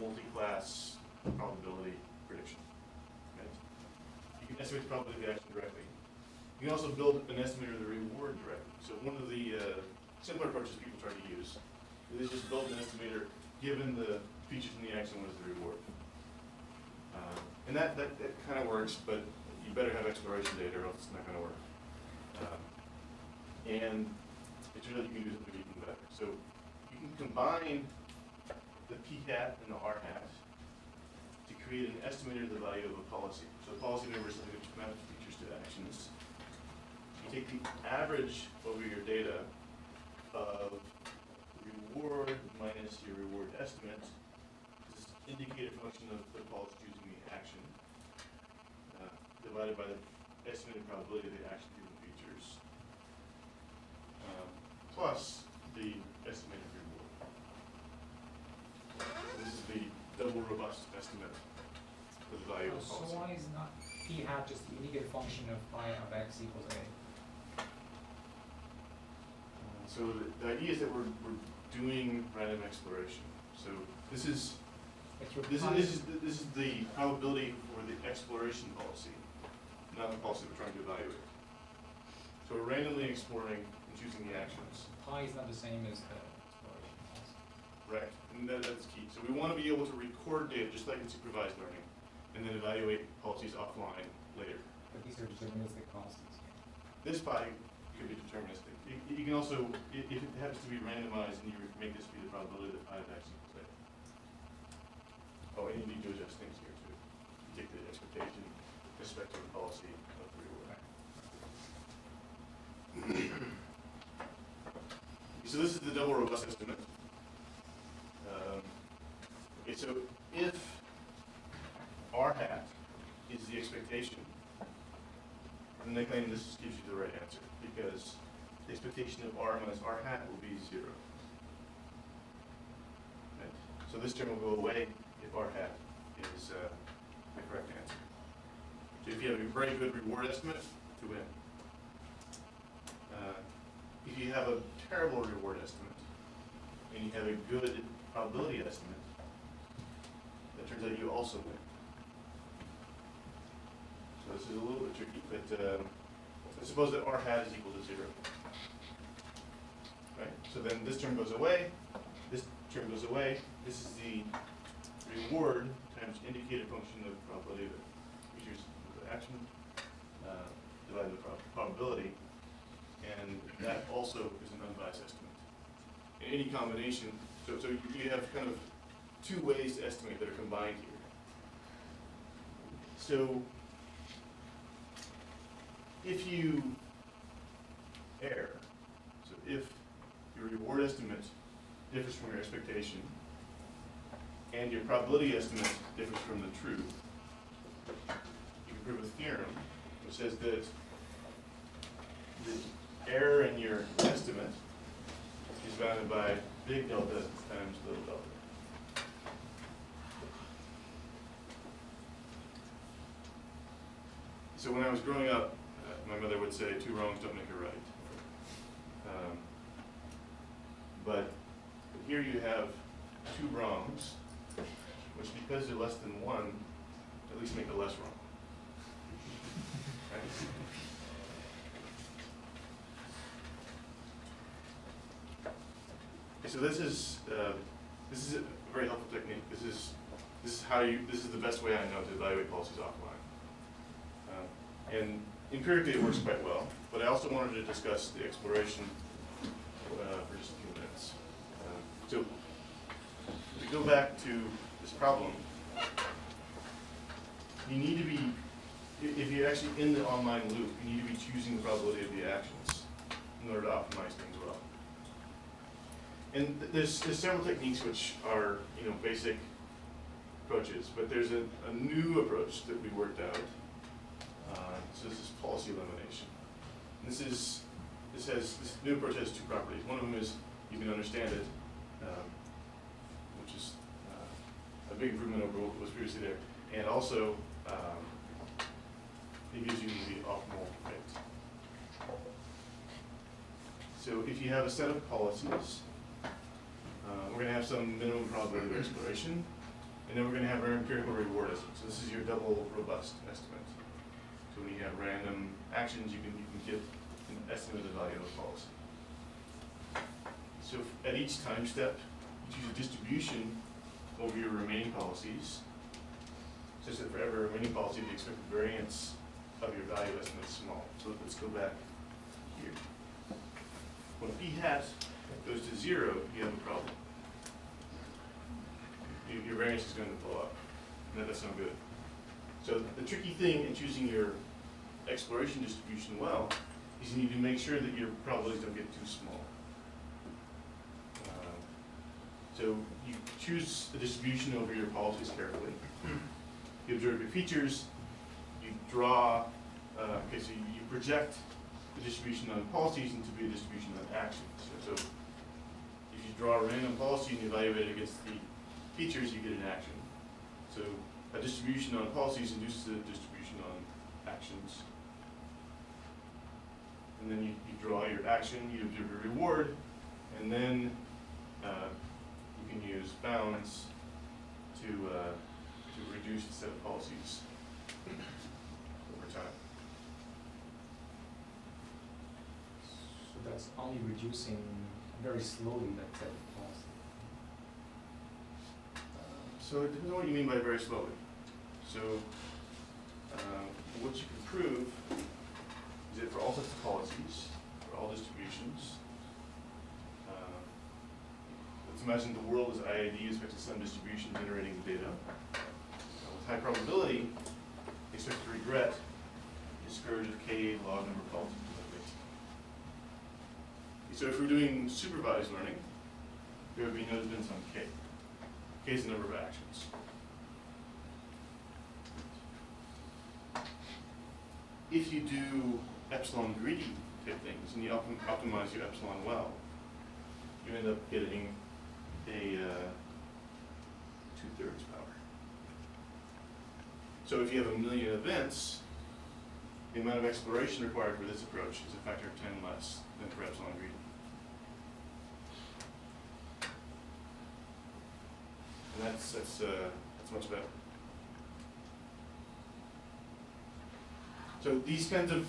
multi-class probability prediction. right? You can estimate the probability of the action directly. You can also build an estimator of the reward directly. So one of the uh, simpler approaches people try to use is just build an estimator given the features in the action, what is the reward? Uh, and that, that, that kind of works, but you better have exploration data or else it's not going to work. Uh, and it's really, you can do something even better. So you can combine the p hat and the r hat to create an estimator of the value of a policy. So a policy number is something maps features to actions. Take the average over your data of reward minus your reward estimate, this is indicator function of the policy choosing the action, uh, divided by the estimated probability of the action given features, um, plus the estimated reward. So This is the double robust estimate for the value of the So why is not p hat just the indicator function of pi of x equals a? So the, the idea is that we're, we're doing random exploration. So this is This is, this is, the- this is the probability for the exploration policy, not the policy we're trying to evaluate. So we're randomly exploring and choosing the actions. pi is not the same as the exploration policy. Right, and that, that's key. So we want to be able to record data, just like in supervised learning, and then evaluate policies offline later. But these are deterministic constants. This pi could be deterministic. You, you can also, if it happens to be randomized, and you make this be the probability that is actually A. Oh, and you need to adjust things here too. Take the expectation, respect to the policy of the reward. So this is the double robust estimate. Um, Okay, so if R hat is the expectation, then they claim this gives you the right answer, because the expectation of r minus r hat will be 0. Right? So this term will go away if r hat is uh, the correct answer. So if you have a very good reward estimate, to win. Uh, if you have a terrible reward estimate, and you have a good probability estimate, that turns out you also win. So this is a little bit tricky, but um, I suppose that r hat is equal to 0 so then this term goes away, this term goes away, this is the reward times indicator function of probability we choose the action, uh, divided by prob- probability, and that also is an unbiased estimate. In any combination, so, so you have kind of two ways to estimate that are combined here. So if you err, so if your reward estimate differs from your expectation, and your probability estimate differs from the truth, you can prove a theorem which says that the error in your estimate is bounded by big delta times little delta. So when I was growing up, uh, my mother would say, two wrongs don't make a right. Um, But here you have two wrongs, which because they're less than one, at least make a less wrong. Right? So this is, uh, this is a very helpful technique. This is, this is how you, this is the best way I know to evaluate policies offline. Uh, And empirically, it works quite well, but I also wanted to discuss the exploration uh, for just a few minutes. Uh, So, to go back to this problem, you need to be, if you're actually in the online loop, you need to be choosing the probability of the actions in order to optimize things well. And th- there's, there's several techniques which are, you know, basic approaches, but there's a, a new approach that we worked out. Uh, So this is policy elimination. This is, this has, this new approach has two properties. One of them is you can understand it, um, which is uh, a big improvement over what was previously there. And also, um, it gives you the optimal fit. So if you have a set of policies, uh, we're gonna have some minimum probability of exploration, and then we're gonna have our empirical reward estimate. So this is your double robust estimate. So when you have random actions, you can, you can get estimate the value of the policy. So at each time step, you choose a distribution over your remaining policies, such that for every remaining policy, the expected variance of your value estimate is small. So let's go back here. When p hat goes to zero, you have a problem. Your, variance is going to blow up, and that- that's no good. So the tricky thing in choosing your exploration distribution well you need to make sure that your probabilities don't get too small. Um, So you choose the distribution over your policies carefully. You observe your features, you draw, uh, okay, so you you project the distribution on policies into be a distribution on actions. So, so if you draw a random policy and you evaluate it against the features, you get an action. So a distribution on policies induces a distribution on actions. And then you, you draw your action, you observe your reward, and then uh, you can use bounds to, uh, to reduce the set of policies over time. So that's only reducing very slowly that set of policies. So it depends on what you mean by very slowly. So, um, what you can prove is that for all policies, for all distributions, uh, let's imagine the world is IID is expect some distribution generating the data. With high probability, expect to regret the scourge of k log number cult. So if we're doing supervised learning, there would be no dependence on k. K is the number of actions. If you do epsilon greedy type things and you optim- optimize your epsilon well, you end up getting a uh, two-thirds power. So if you have a million events, the amount of exploration required for this approach is a factor of ten less than for epsilon greedy. And that's, that's, uh, that's much better. So these kinds of,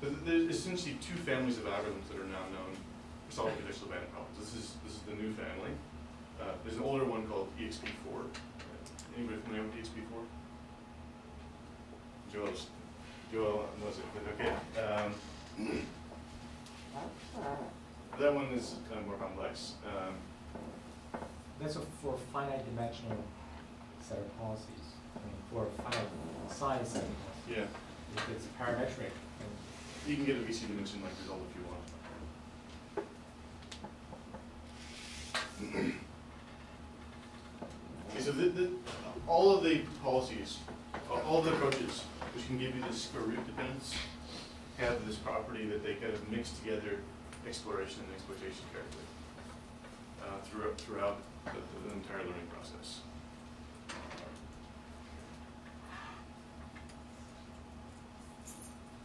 there's essentially two families of algorithms that are now known for solving conditional bandit problems. This is, this is the new family. Uh, there's an older one called EXP4. Anybody familiar with EXP4? Joel's, Joel knows it, but okay. Um, that one is kind of more complex. Um, That's a, for finite dimensional set of policies, I mean, for a finite size set of policies. yeah, If it's parametric, you can get a VC dimension like result if you want. Okay, so the, the, all of the policies, all the approaches, which can give you this square root dependence, have this property that they kind of mix together exploration and exploitation carefully uh, throughout, throughout the, the entire learning process.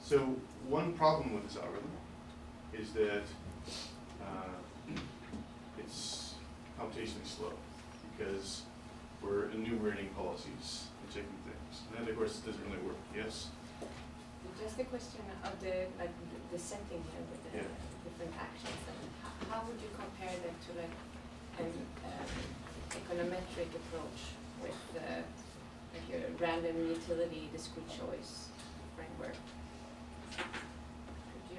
So one problem with this algorithm is that uh, it's computationally slow because we're enumerating policies and checking things. And that, of course, doesn't really work. Yes? Just a question of the, like, the- setting here with the Yeah. different actions, and how would you compare that to like an um, econometric approach with uh, like a random utility discrete choice framework?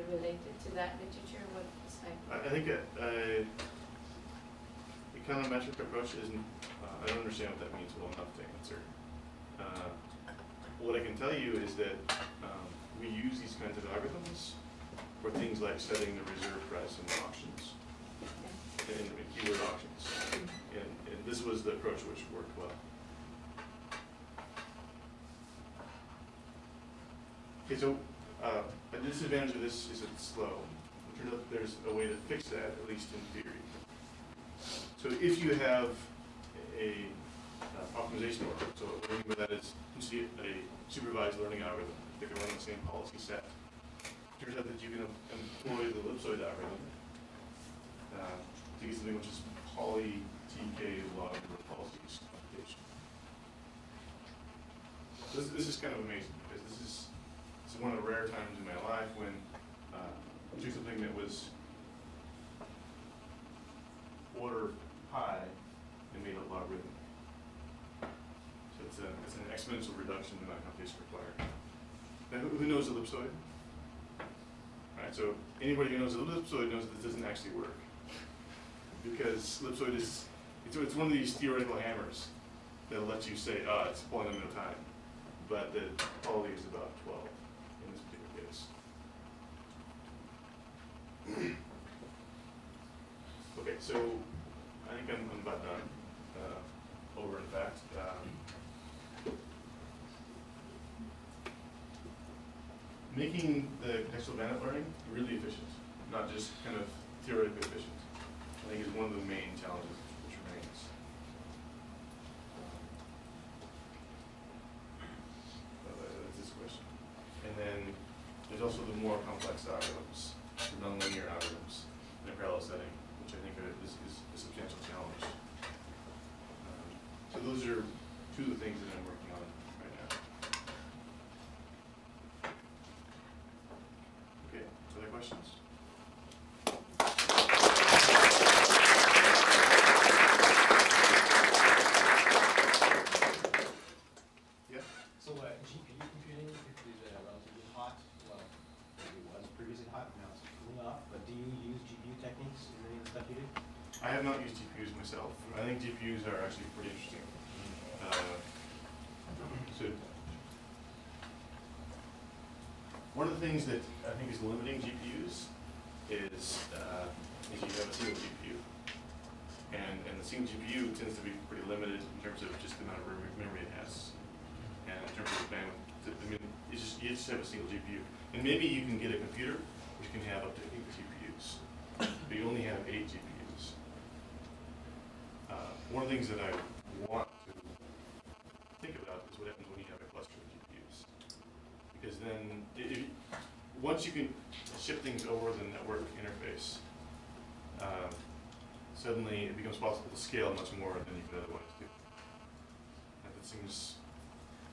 Could you relate it to that literature, what? I, I think a econometric approach isn't, uh, I don't understand what that means well enough to answer. Uh, what I can tell you is that um, we use these kinds of algorithms for things like setting the reserve price in auctions, in in keyword auctions. And, and this was the approach which worked well. Okay, so, uh, a disadvantage of this is it's slow. It turns out there's a way to fix that, at least in theory. So if you have a uh, optimization work, so what I mean by that is, essentially a supervised learning algorithm that can run the same policy set. Turns out that you can employ the ellipsoid algorithm uh, to get something which is poly TK log policies computation. This, this is kind of amazing because this is, it's one of the rare times in my life when uh, do something that was order high and made a lot So it's, a, it's an exponential reduction in the computation required. Now, who, who knows ellipsoid? All right, so anybody who knows ellipsoid knows that this doesn't actually work. because ellipsoid is, it's, it's one of these theoretical hammers that lets you say, ah, oh, it's polynomial time. But the quality is about 12. Okay, so I think I'm, I'm about done, uh, over in fact. Um, Making the contextual bandit learning really efficient, not just kind of theoretically efficient, I think is one of the main challenges which remains. Uh, That's this question. And then there's also the more complex algorithms, the nonlinear algorithms in a parallel setting, which I think are, is, is a substantial challenge. Um, So those are two of the things that I'm working on right now. Okay, other questions? Yeah? So, uh, GPU computing is uh, relatively hot, well, maybe it was previously hot, now it's cooling off, but do you use GPU techniques in any of the stuff you do? I have not used GPUs myself. I think GPUs are actually pretty interesting. Uh, So, one of the things that I think is limiting GPUs is, uh, is you have a single GPU. And, and the single GPU tends to be pretty limited in terms of just the amount of memory it has. And in terms of bandwidth, I mean, it's just, you just have a single GPU. And maybe you can get a computer which can have up to eight GPUs, but you only have eight GPUs. Uh, one of the things that I want to think about is what happens when you have a cluster of GPUs. Because then, i- if, once you can ship things over the network interface, um, suddenly it becomes possible to scale much more than you could otherwise do. And it seems,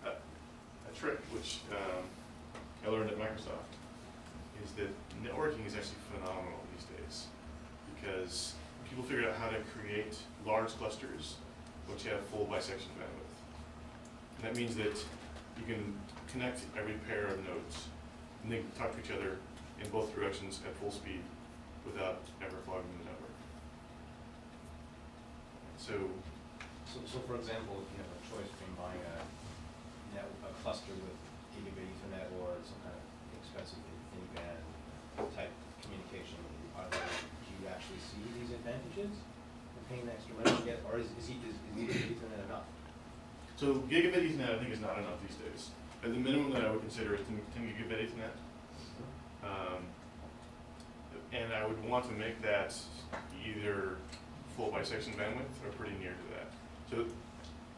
a, a trick which um, I learned at Microsoft is that networking is actually phenomenal these days because people figured out how to create large clusters which have full bisection bandwidth. And that means that you can connect every pair of nodes and they talk to each other in both directions at full speed without ever clogging the network. So, So, so for example, if you have a choice between buying a net, a cluster with gigabit ethernet or some kind of expensive InfiniBand type communication, do you actually see these advantages of paying the extra money to get, or is, is he, is, is gigabit ethernet enough? so gigabit Ethernet I think is not enough these days. The minimum that I would consider is 10 10 gigabit Ethernet. Um, and I would want to make that either full bisection bandwidth or pretty near to that. So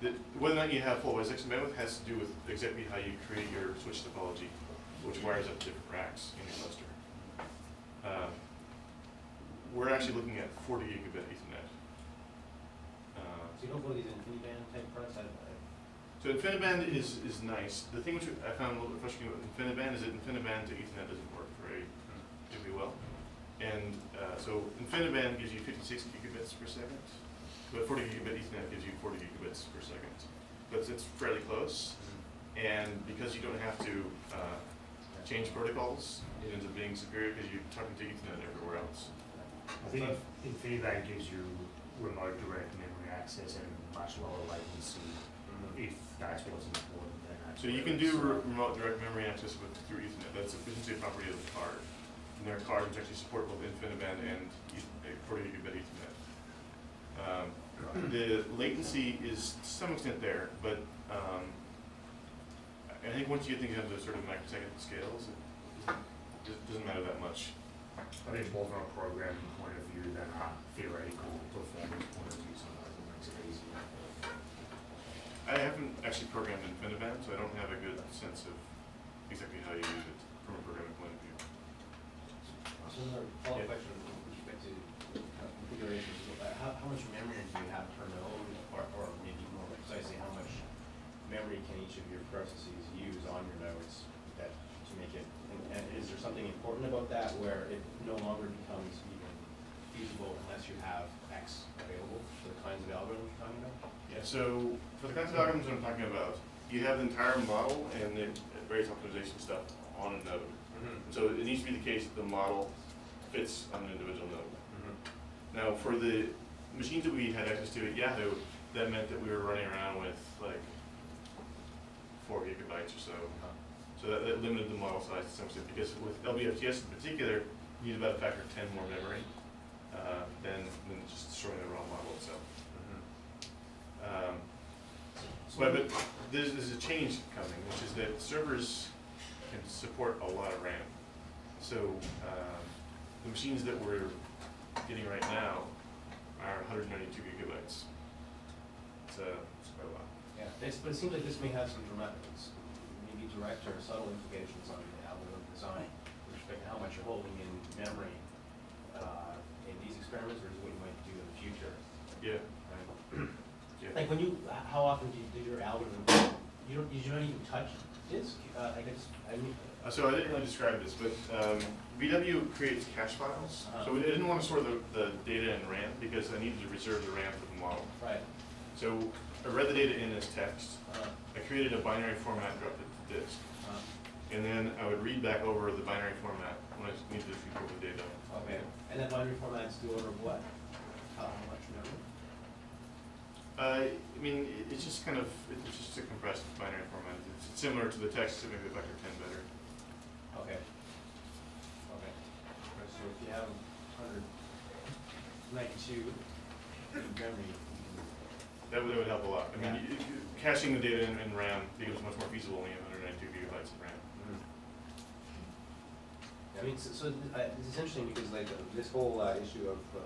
the, whether or not you have full bisection bandwidth has to do with exactly how you create your switch topology, which wires up different racks in your cluster. Um, we're actually looking at 40 gigabit Ethernet. Uh, So you don't go to these InfiniBand type products, so InfiniBand is, is nice. The thing which I found a little bit frustrating with InfiniBand is that InfiniBand to Ethernet doesn't work very, particularly well. And uh, so InfiniBand gives you 56 gigabits per second, but 40 gigabit Ethernet gives you 40 gigabits per second. But it's fairly close, and because you don't have to uh, change protocols, it ends up being superior because you're talking to Ethernet everywhere else. I think InfiniBand gives you remote direct memory access and much lower latency if that's what's important, then that's. So you can do re- remote direct memory access with, through Ethernet, that's a efficiency property of the card. And their cards which actually support both InfiniBand and eth- forty gigabit Ethernet. Um, the latency is to some extent there, but, um, I I think once you get things into sort of microsecond scales, it doesn't, it doesn't matter that much. I think more from a programming point of view than a theoretical performance point of view, sometimes it makes it easier. I haven't actually programmed InfiniBand, so I don't have a good sense of exactly how you use it from a programming point of view. Follow-up Yeah. question with respect to configurations, uh, how, how much memory do you have per node, or, or maybe more precisely, how much memory can each of your processes use on your nodes that, to make it, and, and is there something important about that where it no longer becomes even feasible unless you have X available for the kinds of algorithms you're talking about? Yeah, so for the kinds of algorithms I'm talking about, you have the entire model and the various optimization stuff on a node. Mm-hmm. So it needs to be the case that the model fits on an individual node. Mm-hmm. Now, for the machines that we had access to at Yahoo, that meant that we were running around with like four gigabytes or so. Uh-huh. So that, that limited the model size to some extent, because with LBFGS in particular, you need about a factor of ten more memory, uh, than, than just destroying the raw model itself. Um, but, but there's, there's a change coming, which is that servers can support a lot of RAM. So, um, the machines that we're getting right now are hundred ninety-two gigabytes. It's, uh, it's quite a lot. Yeah, this, but it seems like this may have some dramatic, maybe direct or subtle implications on the algorithm design with respect to how much you're holding in memory, uh, in these experiments versus what you might do in the future, Yeah. Like when you, how often do you do your algorithm, you don't, you don't even touch disk, uh, I guess, I mean, Uh, So I didn't really describe this, but um, VW creates cache files. Uh-huh. So we didn't want to store the, the data in RAM because I needed to reserve the RAM for the model. right, So I read the data in as text. uh, I created a binary format, and dropped it to disk. uh, And then I would read back over the binary format when I needed to record the data. okay, and that binary format's the order of what? How much? Uh, I mean, it's just kind of, it's just a compressed binary format. It's similar to the text, except maybe a factor ten better. Okay. Okay. Right, So if you have hundred ninety-two memory, That would, that would help a lot. I mean, you- you- caching the data in, in RAM becomes much more feasible when you have hundred ninety-two gigabytes of RAM. can. I mean, so, so, uh, this is interesting because like uh, this whole, uh, issue of uh,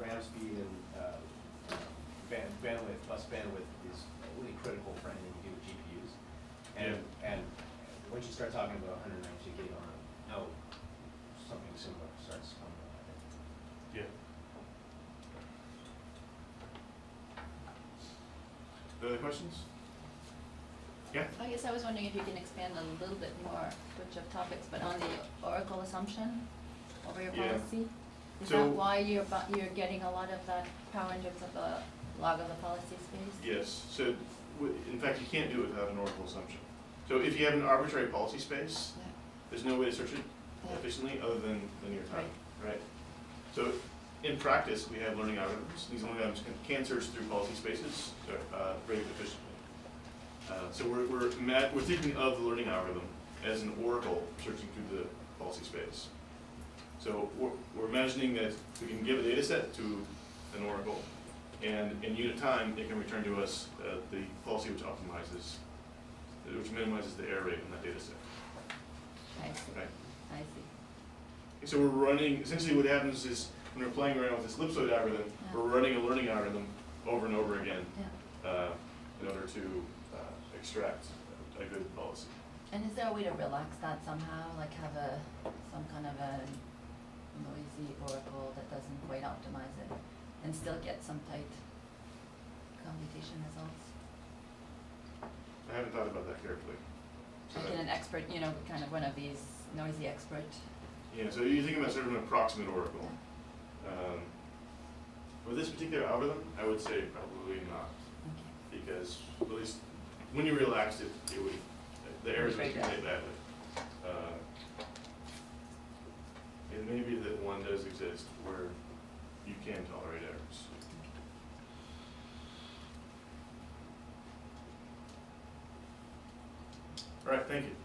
RAM speed and, uh, band, bandwidth, bus bandwidth is really critical for anything you do with GPUs. And, and once you start talking about hundred ninety-two gig on a node, something similar starts coming up, I think. Yeah. Other questions? Yeah? I guess I was wondering if you can expand a little bit more, switch of topics, but on the Oracle assumption over your Yeah. policy? Is So- that why you're, you're getting a lot of that power in terms of the log of the policy space? Yes, so, w- in fact, you can't do it without an Oracle assumption. So if you have an arbitrary policy space, Yeah. there's no way to search it Yeah. efficiently other than linear time, right? So in practice, we have learning algorithms. These learning algorithms can, can search through policy spaces uh, very efficiently. Uh, so we're, we're, we're thinking of the learning algorithm as an oracle searching through the policy space. So we're, we're imagining that we can give a data set to an oracle, and in unit time, it can return to us uh, the policy which optimizes, which minimizes the error rate in that data set. I see, Right. I see. So we're running, essentially what happens is, when we're playing around with this ellipsoid algorithm, Yeah. we're running a learning algorithm over and over again, Yeah. uh, in order to, uh, extract a good policy. And is there a way to relax that somehow, like have a, some kind of a noisy oracle that doesn't quite optimize it and still get some tight computation results? I haven't thought about that carefully. So Like in an expert, you know, kind of one of these noisy expert, Yeah, so you're thinking about sort of an approximate oracle. Um, For this particular algorithm, I would say probably not, okay. because at least when you relaxed it, it would, the errors would Very good. accumulate badly. Uh, It may be that one does exist where you can tolerate errors. All right, thank you.